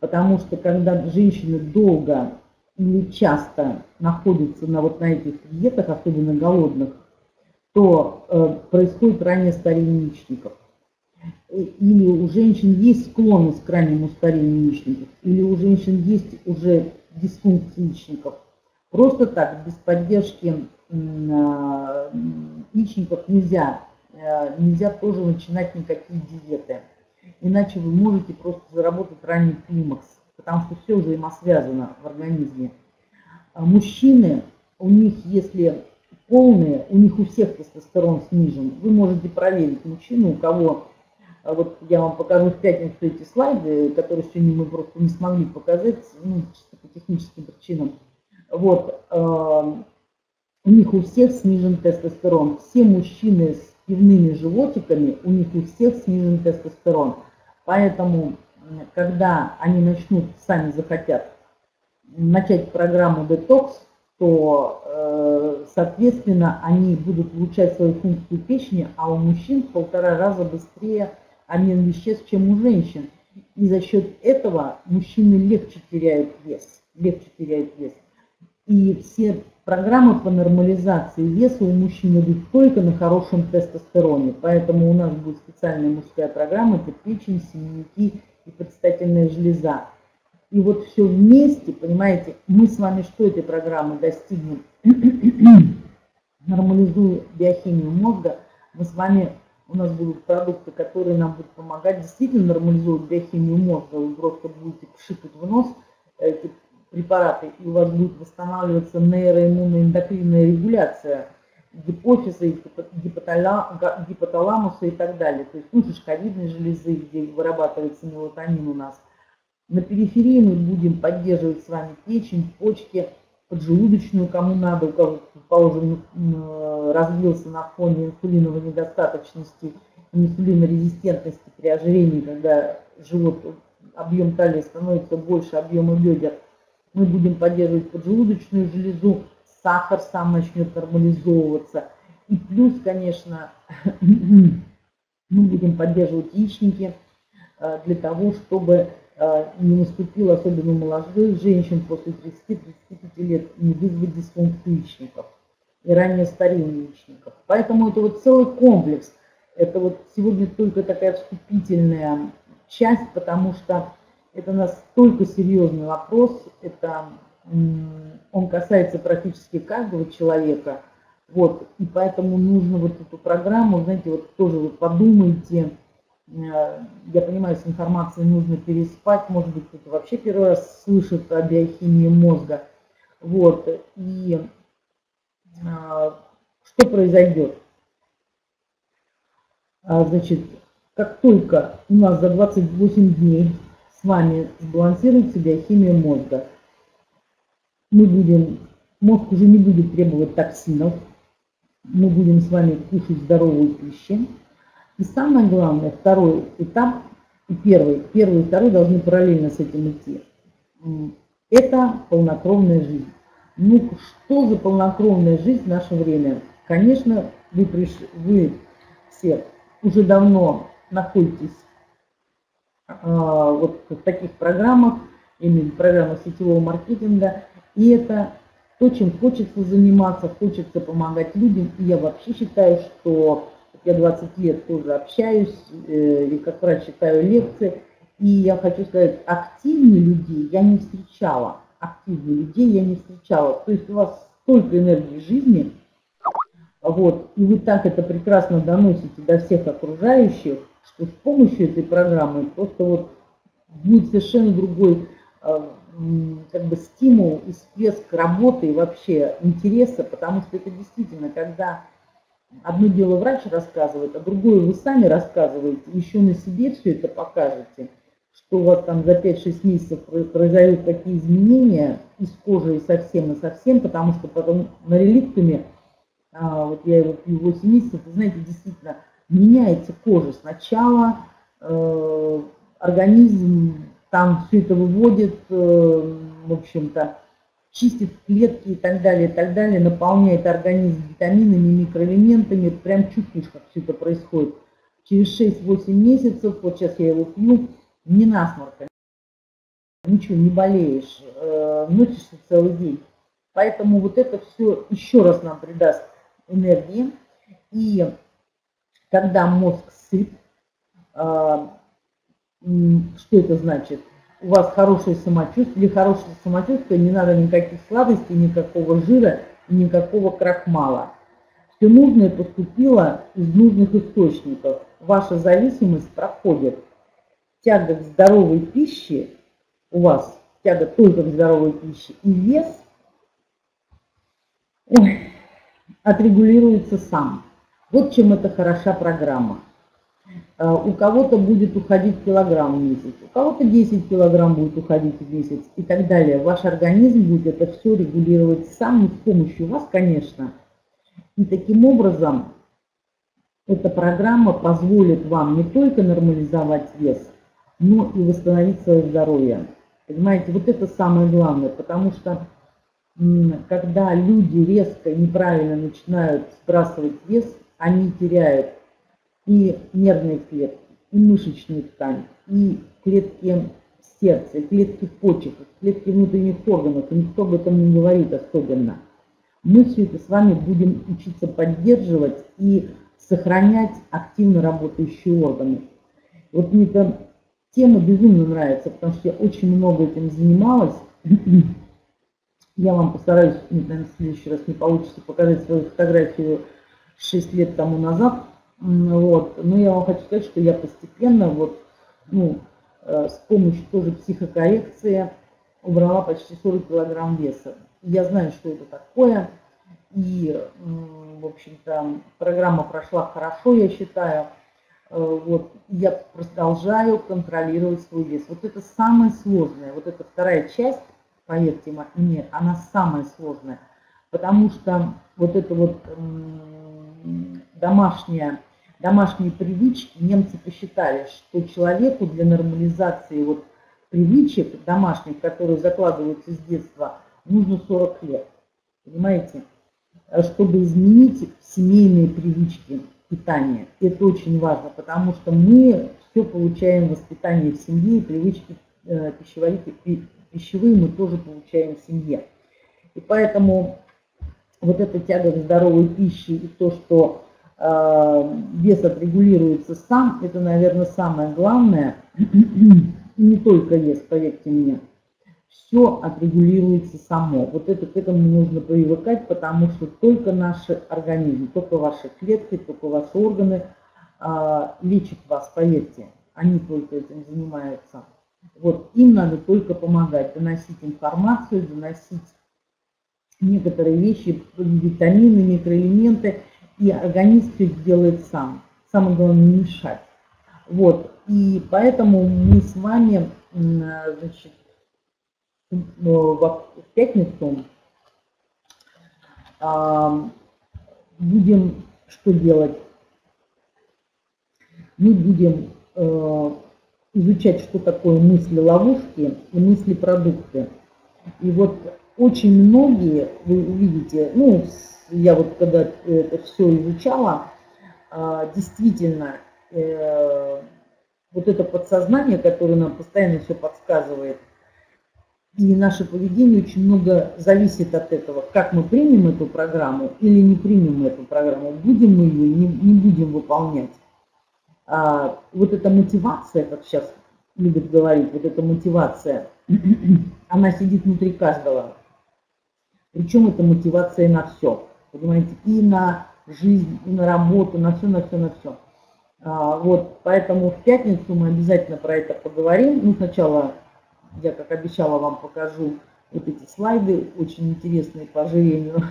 потому что когда женщины долго или часто находятся на вот на этих диетах, особенно голодных, то э, происходит раннее старение яичников. Или у женщин есть склонность к раннему старению яичников, или у женщин есть уже дисфункция яичников. Просто так, без поддержки яичников нельзя, э, нельзя тоже начинать никакие диеты. Иначе вы можете просто заработать ранний климакс, потому что все взаимосвязано в организме. А мужчины, у них, если полные, у них у всех тестостерон снижен. Вы можете проверить мужчину, у кого, а вот я вам покажу в пятницу эти слайды, которые сегодня мы просто не смогли показать, ну, чисто по техническим причинам. Вот, э, у них у всех снижен тестостерон. Все мужчины с пивными животиками, у них у всех снижен тестостерон. Поэтому, когда они начнут, сами захотят начать программу детокс, то, э, соответственно, они будут улучшать свою функцию печени, а у мужчин в полтора раза быстрее обмен веществ, чем у женщин. И за счет этого мужчины легче теряют вес, легче теряют вес. И все программы по нормализации веса у мужчин идут только на хорошем тестостероне. Поэтому у нас будет специальная мужская программа, это печень, семенники и предстательная железа. И вот все вместе, понимаете, мы с вами что этой программы достигнем? *clears throat* Нормализуя биохимию мозга, мы с вами, у нас будут продукты, которые нам будут помогать действительно нормализовать биохимию мозга. Вы просто будете пшикать в нос эти препараты, и у вас будет восстанавливаться нейроиммунная эндокринная регуляция гипофиза, гипоталамуса и так далее. То есть ну, шишковидной железы, где вырабатывается мелатонин у нас – на периферии мы будем поддерживать с вами печень, почки, поджелудочную, кому надо, у кого, предположим, развился на фоне инсулиновой недостаточности, инсулинорезистентности при ожирении, когда живот, объем талии становится больше объема бедер. Мы будем поддерживать поджелудочную железу, сахар сам начнет нормализовываться. И плюс, конечно, *clears throat* мы будем поддерживать яичники э, для того, чтобы а, не наступил, особенно у молодых женщин после 30-35 лет, не вызвать дисфункцию яичников и ранее старение яичников. Поэтому это вот целый комплекс. Это вот сегодня только такая вступительная часть, потому что это настолько серьезный вопрос, это, он касается практически каждого человека. Вот, и поэтому нужно вот эту программу, знаете, вот тоже вы подумайте, Э, я понимаю, с информацией нужно переспать, может быть, кто-то вообще первый раз слышит о биохимии мозга. Вот, и а, что произойдет? А, значит, как только у нас за 28 дней с вами сбалансируется биохимия мозга, мы будем, мозг уже не будет требовать токсинов, мы будем с вами кушать здоровую пищу, и самое главное, второй этап и первый, первый и второй должны параллельно с этим идти. Это полнокровная жизнь. Ну, что за полнокровная жизнь в наше время? Конечно, вы, пришли, вы все уже давно находитесь вот в таких программах, именно программах сетевого маркетинга, и это то, чем хочется заниматься, хочется помогать людям. И я вообще считаю, что я 20 лет тоже общаюсь, э, и как врач читаю лекции, и я хочу сказать, активных людей я не встречала, активных людей я не встречала. То есть у вас столько энергии жизни, вот, и вы так это прекрасно доносите до всех окружающих, что с помощью этой программы просто вот будет совершенно другой э, как бы стимул и всплеск работы и вообще интереса, потому что это действительно, когда Одно дело врач рассказывает, а другое вы сами рассказываете, еще на себе все это покажете, что у вас там за 5-6 месяцев произойдут такие изменения из кожи и совсем и совсем, потому что потом на реликтами, а, вот я его пью 8 месяцев, вы знаете, действительно меняется кожа. Сначала э, организм там все это выводит, э, в общем-то, чистит клетки и так далее, и так далее, наполняет организм витаминами, микроэлементами, прям чувствуешь, как все это происходит. Через 6-8 месяцев, вот сейчас я его пью, не насморк, ничего, не болеешь, э, носишься целый день. Поэтому вот это все еще раз нам придаст энергии. И когда мозг сыт, э, что это значит? у вас хорошее самочувствие, или хорошее самочувствие, не надо никаких сладостей, никакого жира никакого крахмала. Все нужное поступило из нужных источников. Ваша зависимость проходит. Тяга к здоровой пище у вас, тяга только к здоровой пище, и вес ой, отрегулируется сам. Вот чем это хороша программа. А, у кого-то будет уходить килограмм в месяц, у кого-то 10 килограмм будет уходить в месяц и так далее. Ваш организм будет это все регулировать сам, с помощью вас, конечно. И таким образом эта программа позволит вам не только нормализовать вес, но и восстановить свое здоровье. Понимаете, вот это самое главное, потому что когда люди резко и неправильно начинают сбрасывать вес, они теряют и нервные клетки, и мышечную ткань, и клетки сердца, и клетки почек, и клетки внутренних органов, и никто об этом не говорит особенно. Мы все это с вами будем учиться поддерживать и сохранять активно работающие органы. Вот мне эта тема безумно нравится, потому что я очень много этим занималась. *clears throat* Я вам постараюсь, наверное, в следующий раз не получится показать свою фотографию 6 лет тому назад. Вот. Но я вам хочу сказать, что я постепенно, вот, ну, э, с помощью тоже психокоррекции убрала почти 40 килограмм веса. Я знаю, что это такое. И, в общем-то, программа прошла хорошо, я считаю. Э, вот, я продолжаю контролировать свой вес. Вот это самое сложное, вот эта вторая часть, поверьте мне, она самая сложная, потому что вот это вот домашняя, домашние привычки, немцы посчитали, что человеку для нормализации вот привычек домашних, которые закладываются с детства, нужно 40 лет, понимаете, чтобы изменить семейные привычки питания. Это очень важно, потому что мы все получаем воспитание в семье, и привычки э, пищевые, пищевые мы тоже получаем в семье. И поэтому вот эта тяга к здоровой пище и то, что э, вес отрегулируется сам, это, наверное, самое главное. *clears throat* Не только вес, поверьте мне все отрегулируется само. Вот это к этому нужно привыкать, потому что только наш организм, только ваши клетки, только ваши органы а, лечат вас, поверьте. Они только этим занимаются. Вот им надо только помогать, доносить информацию, доносить некоторые вещи, витамины, микроэлементы, и организм все делает сам. Самое главное не мешать. Вот, и поэтому мы с вами, значит, в пятницу будем что делать? Мы будем э, изучать, что такое мысли-ловушки и мысли-продукты. И вот очень многие, вы увидите, ну, я вот когда это все изучала, а, действительно, э, вот это подсознание, которое нам постоянно все подсказывает – и наше поведение очень много зависит от этого, как мы примем эту программу или не примем эту программу, будем мы ее, не, не будем выполнять. А, вот эта мотивация, как сейчас любят говорить, вот эта мотивация, *clears throat* она сидит внутри каждого. Причем это мотивация на все, понимаете, и на жизнь, и на работу, на все, на все, на все. А, вот, поэтому в пятницу мы обязательно про это поговорим. Ну, сначала я, как обещала, вам покажу вот эти слайды, очень интересные по ожирению.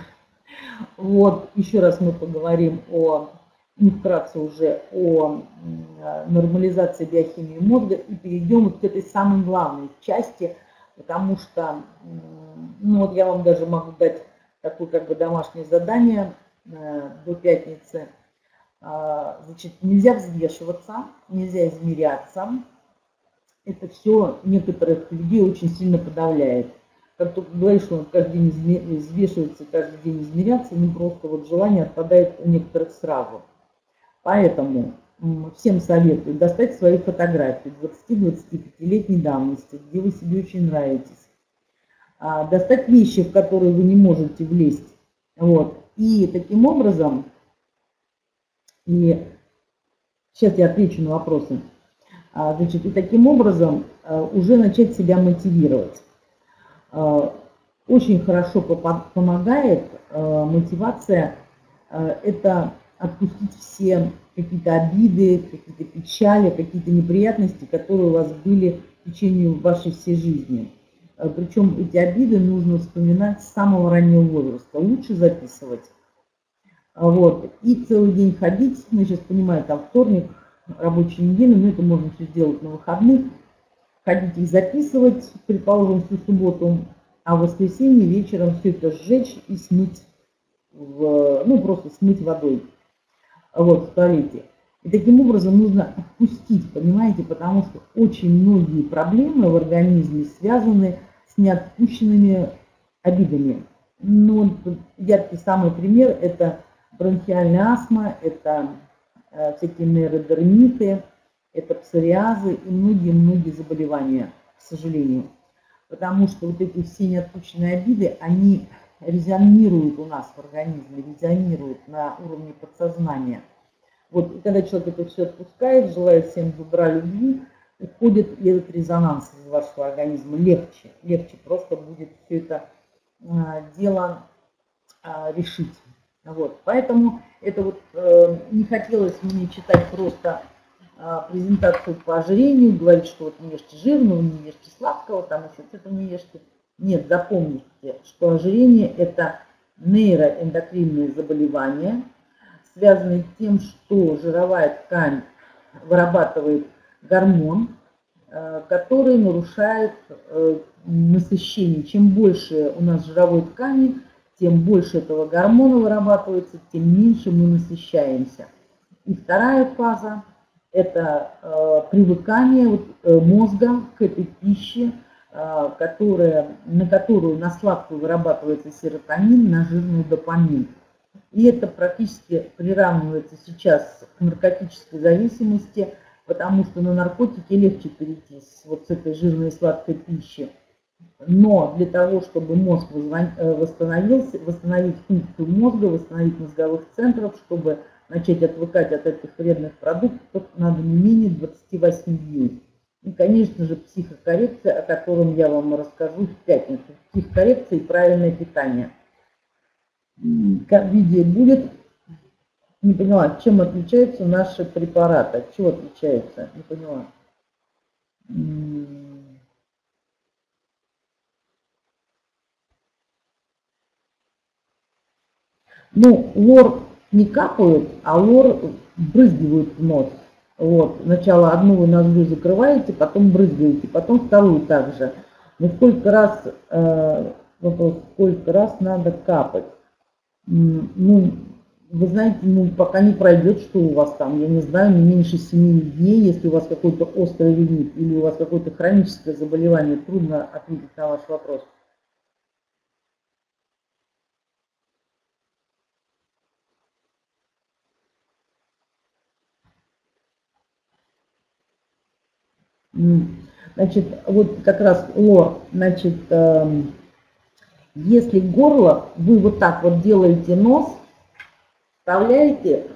Вот, еще раз мы поговорим о, не вкратце уже, о нормализации биохимии мозга и перейдем вот к этой самой главной части, потому что, ну вот я вам даже могу дать такое как бы домашнее задание э, до пятницы. А, значит, нельзя взвешиваться, нельзя измеряться, это все некоторых людей очень сильно подавляет. Как только говоришь, что он каждый день взвешивается, каждый день измеряться, ну просто вот желание отпадает у некоторых сразу. Поэтому всем советую достать свои фотографии 20-25-летней давности, где вы себе очень нравитесь. А, достать вещи, в которые вы не можете влезть. Вот. И таким образом, и сейчас я отвечу на вопросы. А, значит, и таким образом а, уже начать себя мотивировать. Очень хорошо помогает мотивация – это отпустить все какие-то обиды, какие-то печали, какие-то неприятности, которые у вас были в течение вашей всей жизни. Причем эти обиды нужно вспоминать с самого раннего возраста. Лучше записывать. Вот. И целый день ходить, мы сейчас понимаем, там вторник, рабочей недели, но это можно все сделать на выходных. Ходить их записывать, предположим, всю субботу, а в воскресенье вечером все это сжечь и смыть, в, ну просто смыть водой. Вот, туалете. И таким образом нужно отпустить, понимаете, потому что очень многие проблемы в организме связаны с неотпущенными обидами. Ну, яркий самый пример – это бронхиальная астма, это э, всякие нейродермиты, это псориазы и многие-многие заболевания, к сожалению. Потому что вот эти все неотпущенные обиды, они резонируют у нас в организме, резонируют на уровне подсознания. Вот и когда человек это все отпускает, желает всем добра, любви, уходит и этот резонанс из вашего организма легче, легче просто будет все это а, дело а, решить. Вот. Поэтому это вот э, не хотелось мне читать просто а, презентацию по ожирению, говорить, что вот не ешьте жирного, не ешьте сладкого, там еще что-то не ешьте. Нет, запомните, что ожирение – это нейроэндокринные заболевания, связанные с тем, что жировая ткань вырабатывает гормон, э, который нарушает э, насыщение. Чем больше у нас жировой ткани, тем больше этого гормона вырабатывается, тем меньше мы насыщаемся. И вторая фаза – это э, привыкание мозга к этой пище, которая, на которую на сладкую вырабатывается серотонин, на жирную допамин. И это практически приравнивается сейчас к наркотической зависимости, потому что на наркотики легче перейти с, вот с этой жирной и сладкой пищи. Но для того, чтобы мозг э, восстановился, восстановить функцию мозга, восстановить мозговых центров, чтобы начать отвыкать от этих вредных продуктов, надо не менее 28 дней. И, конечно же, психокоррекция, о котором я вам расскажу в пятницу. Психокоррекция и правильное питание. Как видео будет. Не поняла, чем отличаются наши препараты? От чего отличаются? Не поняла. Ну, лор не капают, а лор брызгивают в нос. Вот, сначала одну вы ноздрю закрываете, потом брызгаете, потом вторую также. Но сколько раз, э, вопрос, сколько раз надо капать? Ну, вы знаете, ну, пока не пройдет, что у вас там, я не знаю, не меньше 7 дней, если у вас какой-то острый ринит или у вас какое-то хроническое заболевание, трудно ответить на ваш вопрос. Значит, вот как раз лор, значит, эм, если горло, вы вот так вот делаете нос, вставляете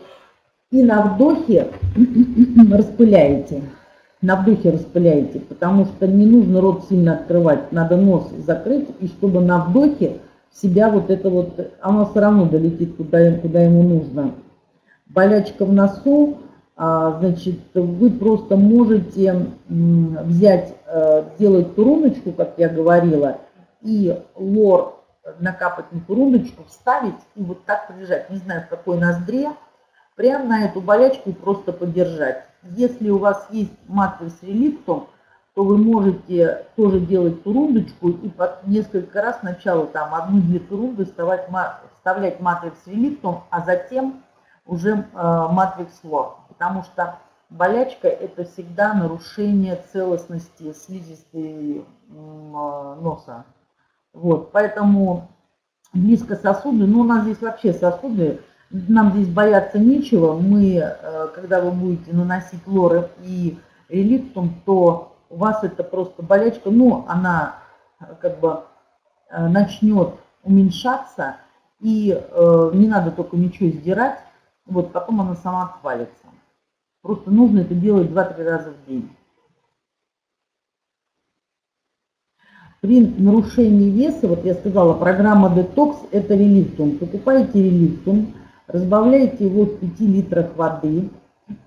и на вдохе *clears throat* распыляете. На вдохе распыляете, потому что не нужно рот сильно открывать, надо нос закрыть, и чтобы на вдохе себя вот это вот, оно все равно долетит куда, куда ему нужно. Болячка в носу, значит, вы просто можете взять, э, сделать туруночку, как я говорила, и лор накапать на туруночку, вставить и вот так прижать, не знаю в какой ноздре, прямо на эту болячку просто подержать. Если у вас есть матрис реликтум, то вы можете тоже делать турундочку и под несколько раз сначала там одну-две турунды вставлять, матрикс реликтум, а затем уже э, матрикс лор потому что болячка – это всегда нарушение целостности слизистой носа. Вот, поэтому близко сосуды, ну у нас здесь вообще сосуды, нам здесь бояться нечего. Мы, э, когда вы будете наносить лоры и реликтум, то у вас это просто болячка, ну она э, как бы э, начнет уменьшаться, и не надо только ничего сдирать, вот потом она сама отвалится. Просто нужно это делать 2-3 раза в день. При нарушении веса, вот я сказала, программа детокс – это реликтум. Покупаете реликтум, разбавляете его в 5 литрах воды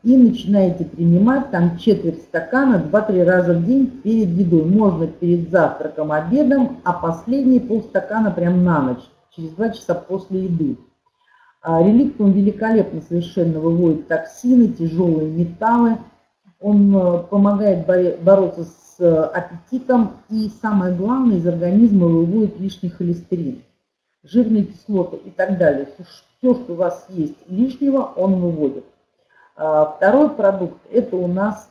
и начинаете принимать там четверть стакана 2-3 раза в день перед едой. Можно перед завтраком, обедом, а последние полстакана прям на ночь, через 2 часа после еды. А реликт, он великолепно совершенно выводит токсины, тяжелые металлы. Он э, помогает бороться с э, аппетитом и, самое главное, из организма выводит лишний холестерин, жирные кислоты и так далее. Все, что у вас есть лишнего, он выводит. А, второй продукт – это у нас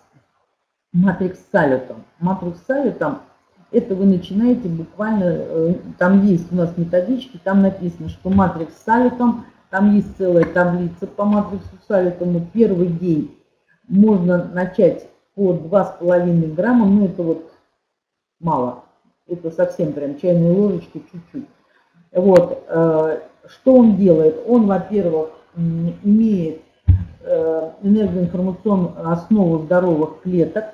матрикс салютом. Матрикс салютом – это вы начинаете буквально, э, там есть у нас методички, там написано, что матрикс салютом, там есть целая таблица по матриксу салютому. Первый день можно начать по 2,5 грамма, но это вот мало. Это совсем прям чайной ложечкой чуть-чуть. Вот, э, что он делает? Он, во-первых, имеет э, энергоинформационную основу здоровых клеток,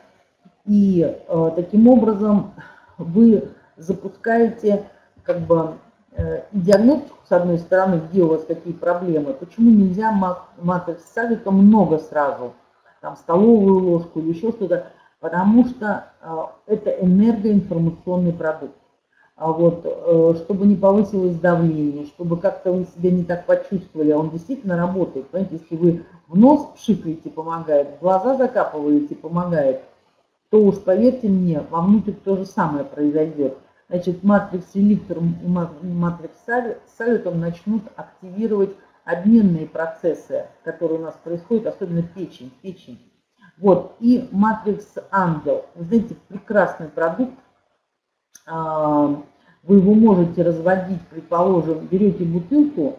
и э, таким образом вы запускаете как бы диагностику, с одной стороны, где у вас какие проблемы, почему нельзя матрикс салика много сразу, там столовую ложку или еще что-то, потому что это энергоинформационный продукт. А вот, э, чтобы не повысилось давление, чтобы как-то вы себя не так почувствовали, а он действительно работает. Понимаете, если вы в нос пшикаете, помогает, в глаза закапываете, помогает, то уж поверьте мне, вовнутрь то же самое произойдет. Значит, матрикс селиктором и матрикс салютом начнут активировать обменные процессы, которые у нас происходят, особенно печень, печень. Вот, и матрикс ангел. Вы знаете, прекрасный продукт, а, вы его можете разводить, предположим, берете бутылку,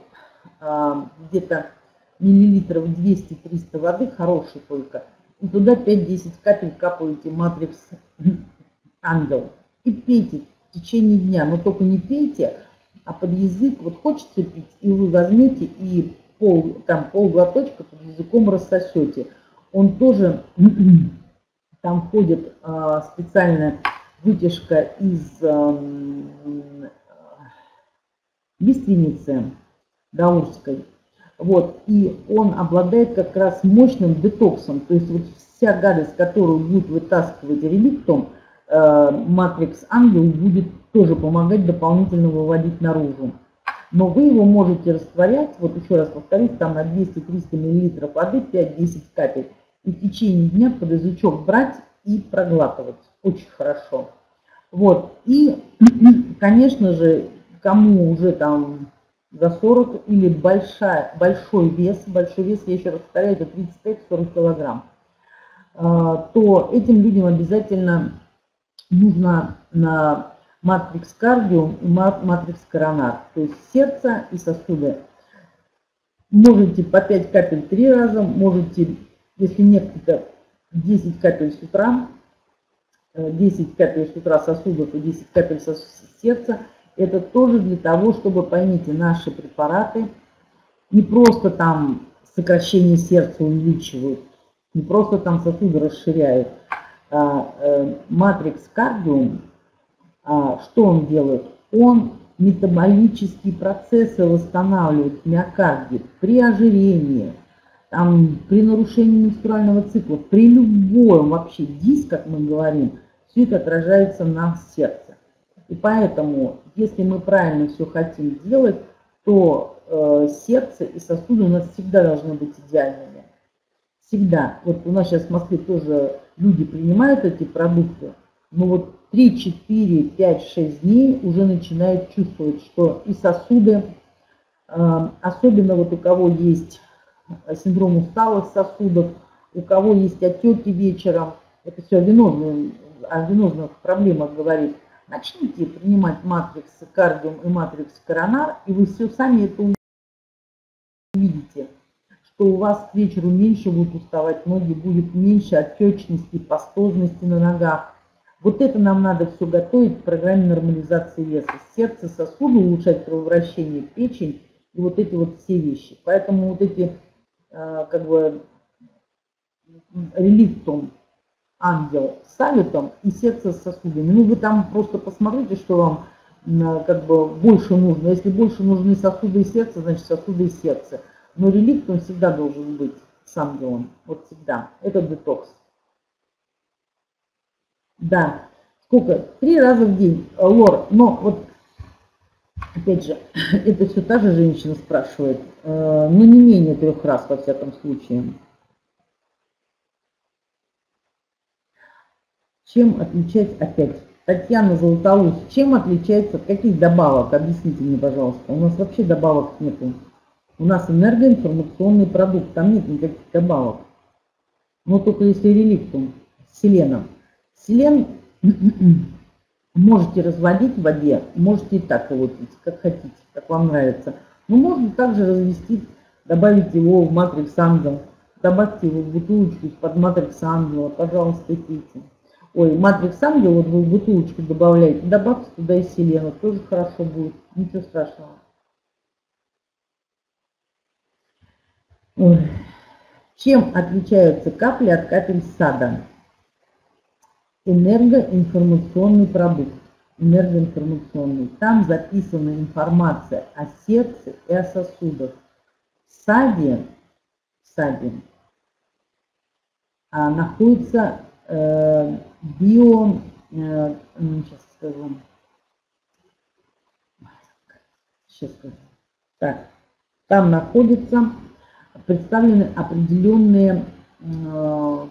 а, где-то миллилитров 200-300 воды, хорошей только, и туда 5-10 капель капаете матрикс ангел. И пейте в течение дня, но только не пейте, а под язык, вот хочется пить, и вы возьмете и пол, там пол глоточка под языком рассосете. Он тоже, *clears throat* там входит а, специальная вытяжка из лиственницы эм, даурской. Вот, и он обладает как раз мощным детоксом, то есть вот вся гадость, которую будет вытаскивать реликтом, э, матрикс ангел будет тоже помогать дополнительно выводить наружу. Но вы его можете растворять, вот еще раз повторюсь, там на 200-300 мл воды 5-10 капель, и в течение дня под язычок брать и проглатывать. Очень хорошо. Вот. И, *clears throat* конечно же, кому уже там за 40 или большая, большой вес, большой вес, я еще раз повторяю, это 35-40 килограмм, а, то этим людям обязательно нужно на матрикс кардиум и матрикс коронар, то есть сердце и сосуды. Можете по 5 капель 3 раза, можете, если это 10 капель с утра, 10 э, капель с утра сосудов и 10 капель сердца. Это тоже для того, чтобы, поймите, наши препараты не просто там сокращение сердца увеличивают, не просто там сосуды расширяют. А, э, матрикс кардиум, а, что он делает? Он метаболические процессы восстанавливает в при ожирении, там, при нарушении менструального цикла, при любом вообще диск, как мы говорим, все это отражается на сердце. И поэтому, если мы правильно все хотим делать, то э, сердце и сосуды у нас всегда должны быть идеальными. Всегда. Вот у нас сейчас в Москве тоже люди принимают эти продукты, но вот 3, 4, 5, 6 дней уже начинают чувствовать, что и сосуды, э, особенно вот у кого есть синдром усталых сосудов, у кого есть отеки вечером, это все виновные о венозных проблемах говорит, начните принимать матрикс кардиум и матрикс коронар, и вы все сами это увидите, что у вас к вечеру меньше будут уставать ноги, будет меньше отечности, пастозности на ногах. Вот это нам надо все готовить в программе нормализации веса. Сердце, сосуды, улучшать кровообращение, печень и вот эти вот все вещи. Поэтому вот эти э, как бы реликтум ангел салютом и сердце с сосудами. Ну, вы там просто посмотрите, что вам как бы больше нужно. Если больше нужны сосуды и сердце, значит сосуды и сердце. Но реликт он всегда должен быть с ангелом. Вот всегда. Это детокс. Да. Сколько? Три раза в день. Лор. Но вот, опять же, *laughs* это все та же женщина спрашивает. Э, но не менее трех раз, во всяком случае. Чем отличать опять? Татьяна Золотоуст, чем отличается, от каких добавок? Объясните мне, пожалуйста. У нас вообще добавок нету. У нас энергоинформационный продукт, там нет никаких добавок. но только если реликтум с селеном. Селен *clears throat* можете разводить в воде, можете и так его пить, как хотите, как вам нравится. Но можно также развести, добавить его в матрикс ангел, добавьте его в бутылочку из-под матрикс ангела, пожалуйста, пейте. Ой, матрикс ангел, вот вы в бутылочку добавляете, добавьте туда и селену, тоже хорошо будет, ничего страшного. Ой. Чем отличаются капли от капель сада? Энергоинформационный продукт. Энергоинформационный. Там записана информация о сердце и о сосудах. В саде, в саде а, находится э, био, э, сейчас скажу, сейчас скажу, так, там находится представлены определенные э,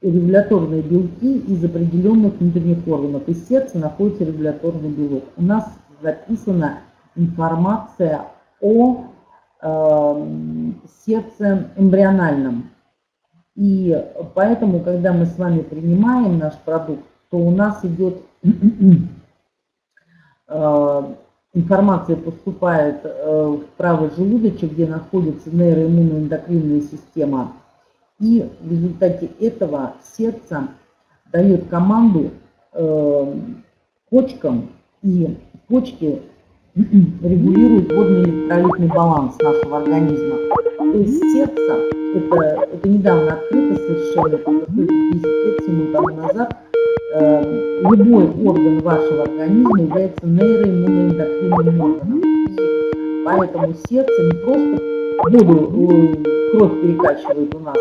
регуляторные белки из определенных внутренних органов. Из сердца находится регуляторный белок. У нас записана информация о э, сердце эмбриональном. И поэтому, когда мы с вами принимаем наш продукт, то у нас идет *clears throat* э, информация поступает э, в правый желудочек, где находится нейроиммуноэндокринная система, и в результате этого сердце дает команду э, почкам, и почки *clears throat* регулируют водный электролитный баланс нашего организма. То есть сердце, это, это недавно открыто совершенно, это 10 лет назад, любой орган вашего организма является нейроиммуноэндокринным органом. Поэтому сердце не просто воду, э, кровь перекачивает у нас,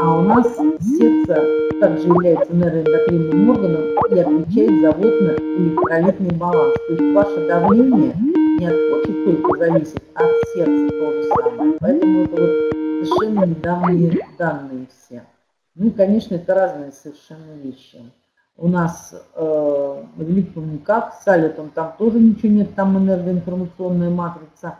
а у нас сердце также является нейроэндокринным органом и отвечает за водно-электролитный баланс. То есть ваше давление не от почек только зависит, а от сердца то же самое. Поэтому это вот совершенно недавние данные все. Ну и, конечно, это разные совершенно вещи у нас э, липтум никак, с салютом там тоже ничего нет, там энергоинформационная матрица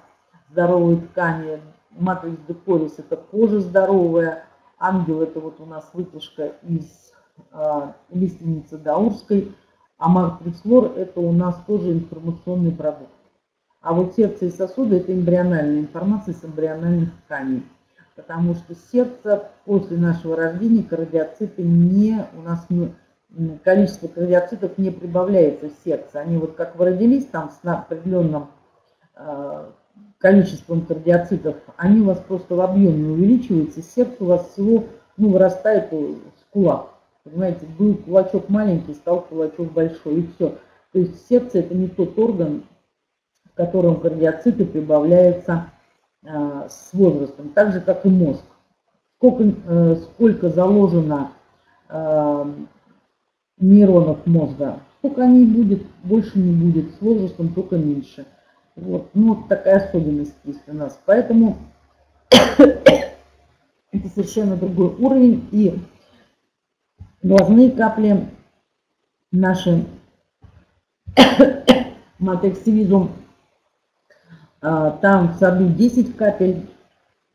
здоровой ткани, матрикс декорис это кожа здоровая, ангел это вот у нас вытяжка из э, лиственницы даурской, а матрикс лор это у нас тоже информационный продукт. А вот сердце и сосуды это эмбриональная информация с эмбриональных тканей. Потому что сердце после нашего рождения кардиоциты не, у нас не, количество кардиоцитов не прибавляется в сердце. Они вот как вы родились там с определенным э, количеством кардиоцитов, они у вас просто в объеме увеличиваются, сердце у вас всего ну, вырастает с кулак. Понимаете, был кулачок маленький, стал кулачок большой, и все. То есть сердце это не тот орган, в котором кардиоциты прибавляются э, с возрастом, так же как и мозг. Сколько, э, сколько заложено э, нейронов мозга. Сколько они будет, больше не будет, с возрастом только меньше. Вот, ну, вот такая особенность есть у нас. Поэтому *coughs* это совершенно другой уровень. И глазные капли наши *coughs* матриксивизум, а, там в саду 10 капель,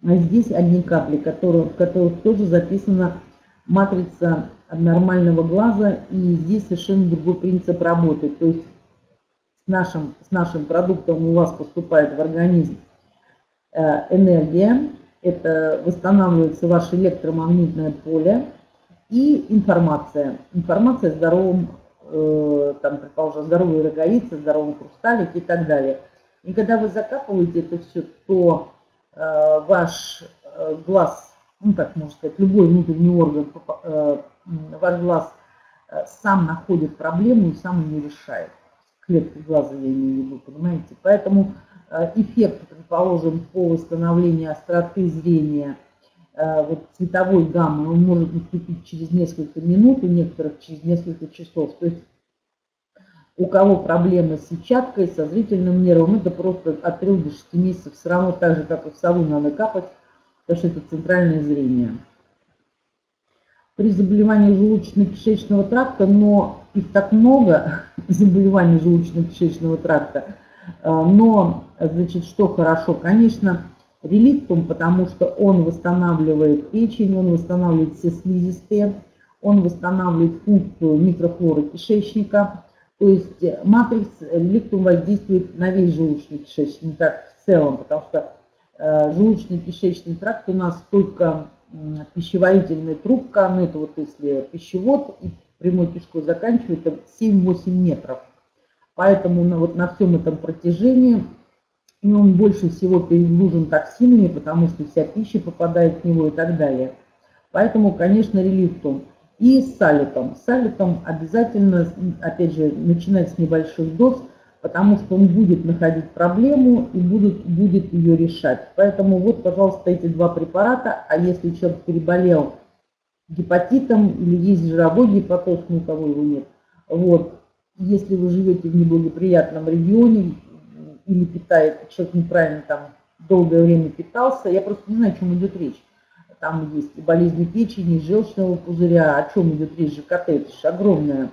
а здесь одни капли, которые, в которых тоже записана матрица нормального глаза, и здесь совершенно другой принцип работы. То есть с нашим, с нашим продуктом у вас поступает в организм э, энергия, это восстанавливается ваше электромагнитное поле и информация. Информация о здоровом, э, там, предположим, здоровой роговице, здоровом хрусталике и так далее. И когда вы закапываете это все, то э, ваш глаз, ну так можно сказать, любой внутренний орган ваш глаз э, сам находит проблему и сам ее решает. Клетки глаза я имею в виду, понимаете? Поэтому э, эффект, предположим, по восстановлению остроты зрения, э, вот цветовой гаммы, он может наступить через несколько минут, у некоторых через несколько часов. То есть у кого проблемы с сетчаткой, со зрительным нервом, это просто от 3 до 6 месяцев, все равно так же, как и в сову надо капать, потому что это центральное зрение при заболевании желудочно-кишечного тракта, но их так много, *laughs* заболеваний желудочно-кишечного тракта, э, но, значит, что хорошо, конечно, реликтум, потому что он восстанавливает печень, он восстанавливает все слизистые, он восстанавливает функцию микрофлоры кишечника. То есть матрикс реликтум воздействует на весь желудочный кишечник, так в целом, потому что э, желудочно-кишечный тракт у нас только пищеварительная трубка, ну это вот если пищевод и прямой кишкой заканчивает, это 7-8 метров. Поэтому на, вот на всем этом протяжении и он больше всего перегружен токсинами, потому что вся пища попадает в него и так далее. Поэтому, конечно, реликтум. И с салитом. С салитом обязательно, опять же, начинать с небольших доз, потому что он будет находить проблему и будет, будет ее решать. Поэтому вот, пожалуйста, эти два препарата. А если человек переболел гепатитом или есть жировой гепатоз, ну кого его нет, вот, если вы живете в неблагоприятном регионе, или питает, человек неправильно там долгое время питался, я просто не знаю, о чем идет речь. Там есть и болезни печени, и желчного пузыря, о чем идет речь, ЖКТ, это же огромная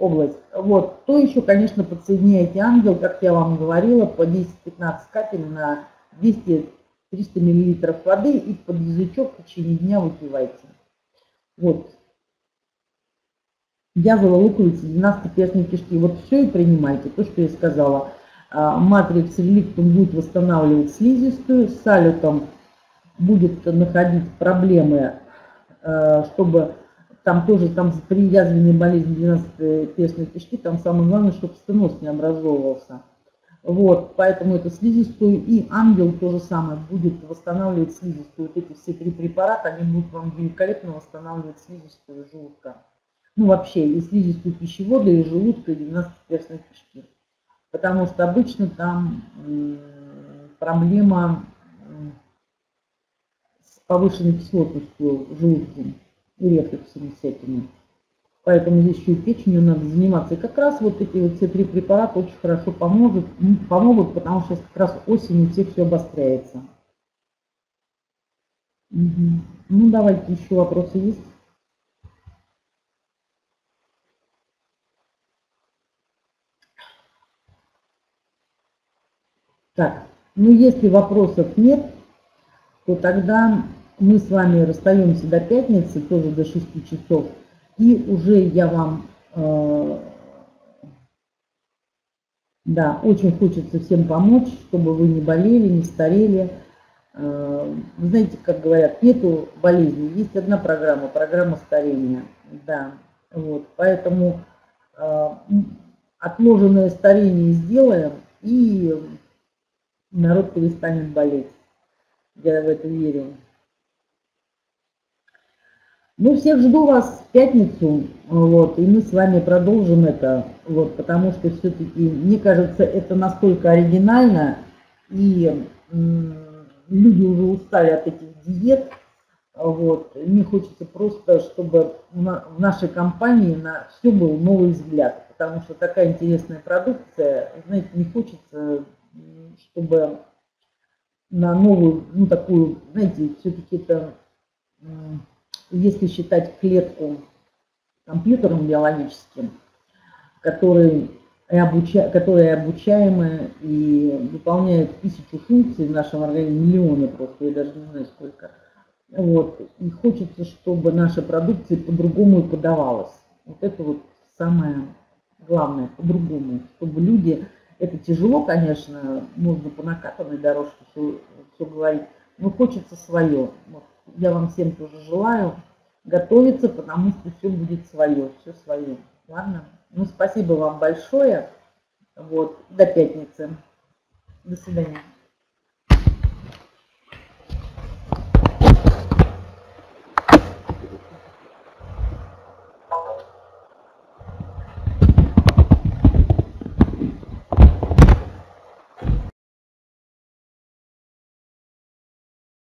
область. Вот, то еще, конечно, подсоединяйте ангел, как я вам говорила, по 10-15 капель на 200-300 мл воды и под язычок в течение дня выпивайте. Вот. Язва луковицы, 12 перстной кишки. Вот все и принимайте, то, что я сказала. А, матрикс реликтум будет восстанавливать слизистую, салютом будет находить проблемы, э, чтобы там тоже там при язвенной болезни 12 перстной кишки, там самое главное, чтобы стеноз не образовывался. Вот, поэтому это слизистую и ангел то же самое будет восстанавливать слизистую. Вот эти все три препарата, они будут вам великолепно восстанавливать слизистую желудка. Ну вообще и слизистую пищевода, и желудка, и 12 перстной кишки потому что обычно там проблема с повышенной кислотностью желудка рефлюксами всякими. Поэтому здесь еще и печенью надо заниматься. И как раз вот эти вот все три препарата очень хорошо помогут, помогут, потому что как раз осенью у всех все обостряется. Угу. Ну, давайте еще вопросы есть. Так, ну если вопросов нет, то тогда мы с вами расстаемся до пятницы, тоже до 6 часов. И уже я вам, э, да, очень хочется всем помочь, чтобы вы не болели, не старели. Э, вы знаете, как говорят, нету болезни, есть одна программа, программа старения. Да, вот, поэтому э, отложенное старение сделаем и народ перестанет болеть. Я в это верю. Ну, всех жду вас в пятницу, вот, и мы с вами продолжим это, вот, потому что все-таки, мне кажется, это настолько оригинально, и люди уже устали от этих диет, вот, мне хочется просто, чтобы в нашей компании на все был новый взгляд, потому что такая интересная продукция, знаете, не хочется чтобы на новую, ну такую, знаете, все-таки это, если считать клетку компьютером биологическим, который и обуча, которые обучаемы и выполняют тысячу функций в нашем организме, миллионы просто, я даже не знаю сколько. Вот. И хочется, чтобы наша продукция по-другому подавалась. Вот это вот самое главное, по-другому, чтобы люди это тяжело, конечно, можно по накатанной дорожке все, все говорить, но хочется свое. Вот. Я вам всем тоже желаю готовиться, потому что все будет свое, все свое. Ладно? Ну, спасибо вам большое. Вот, до пятницы. До свидания.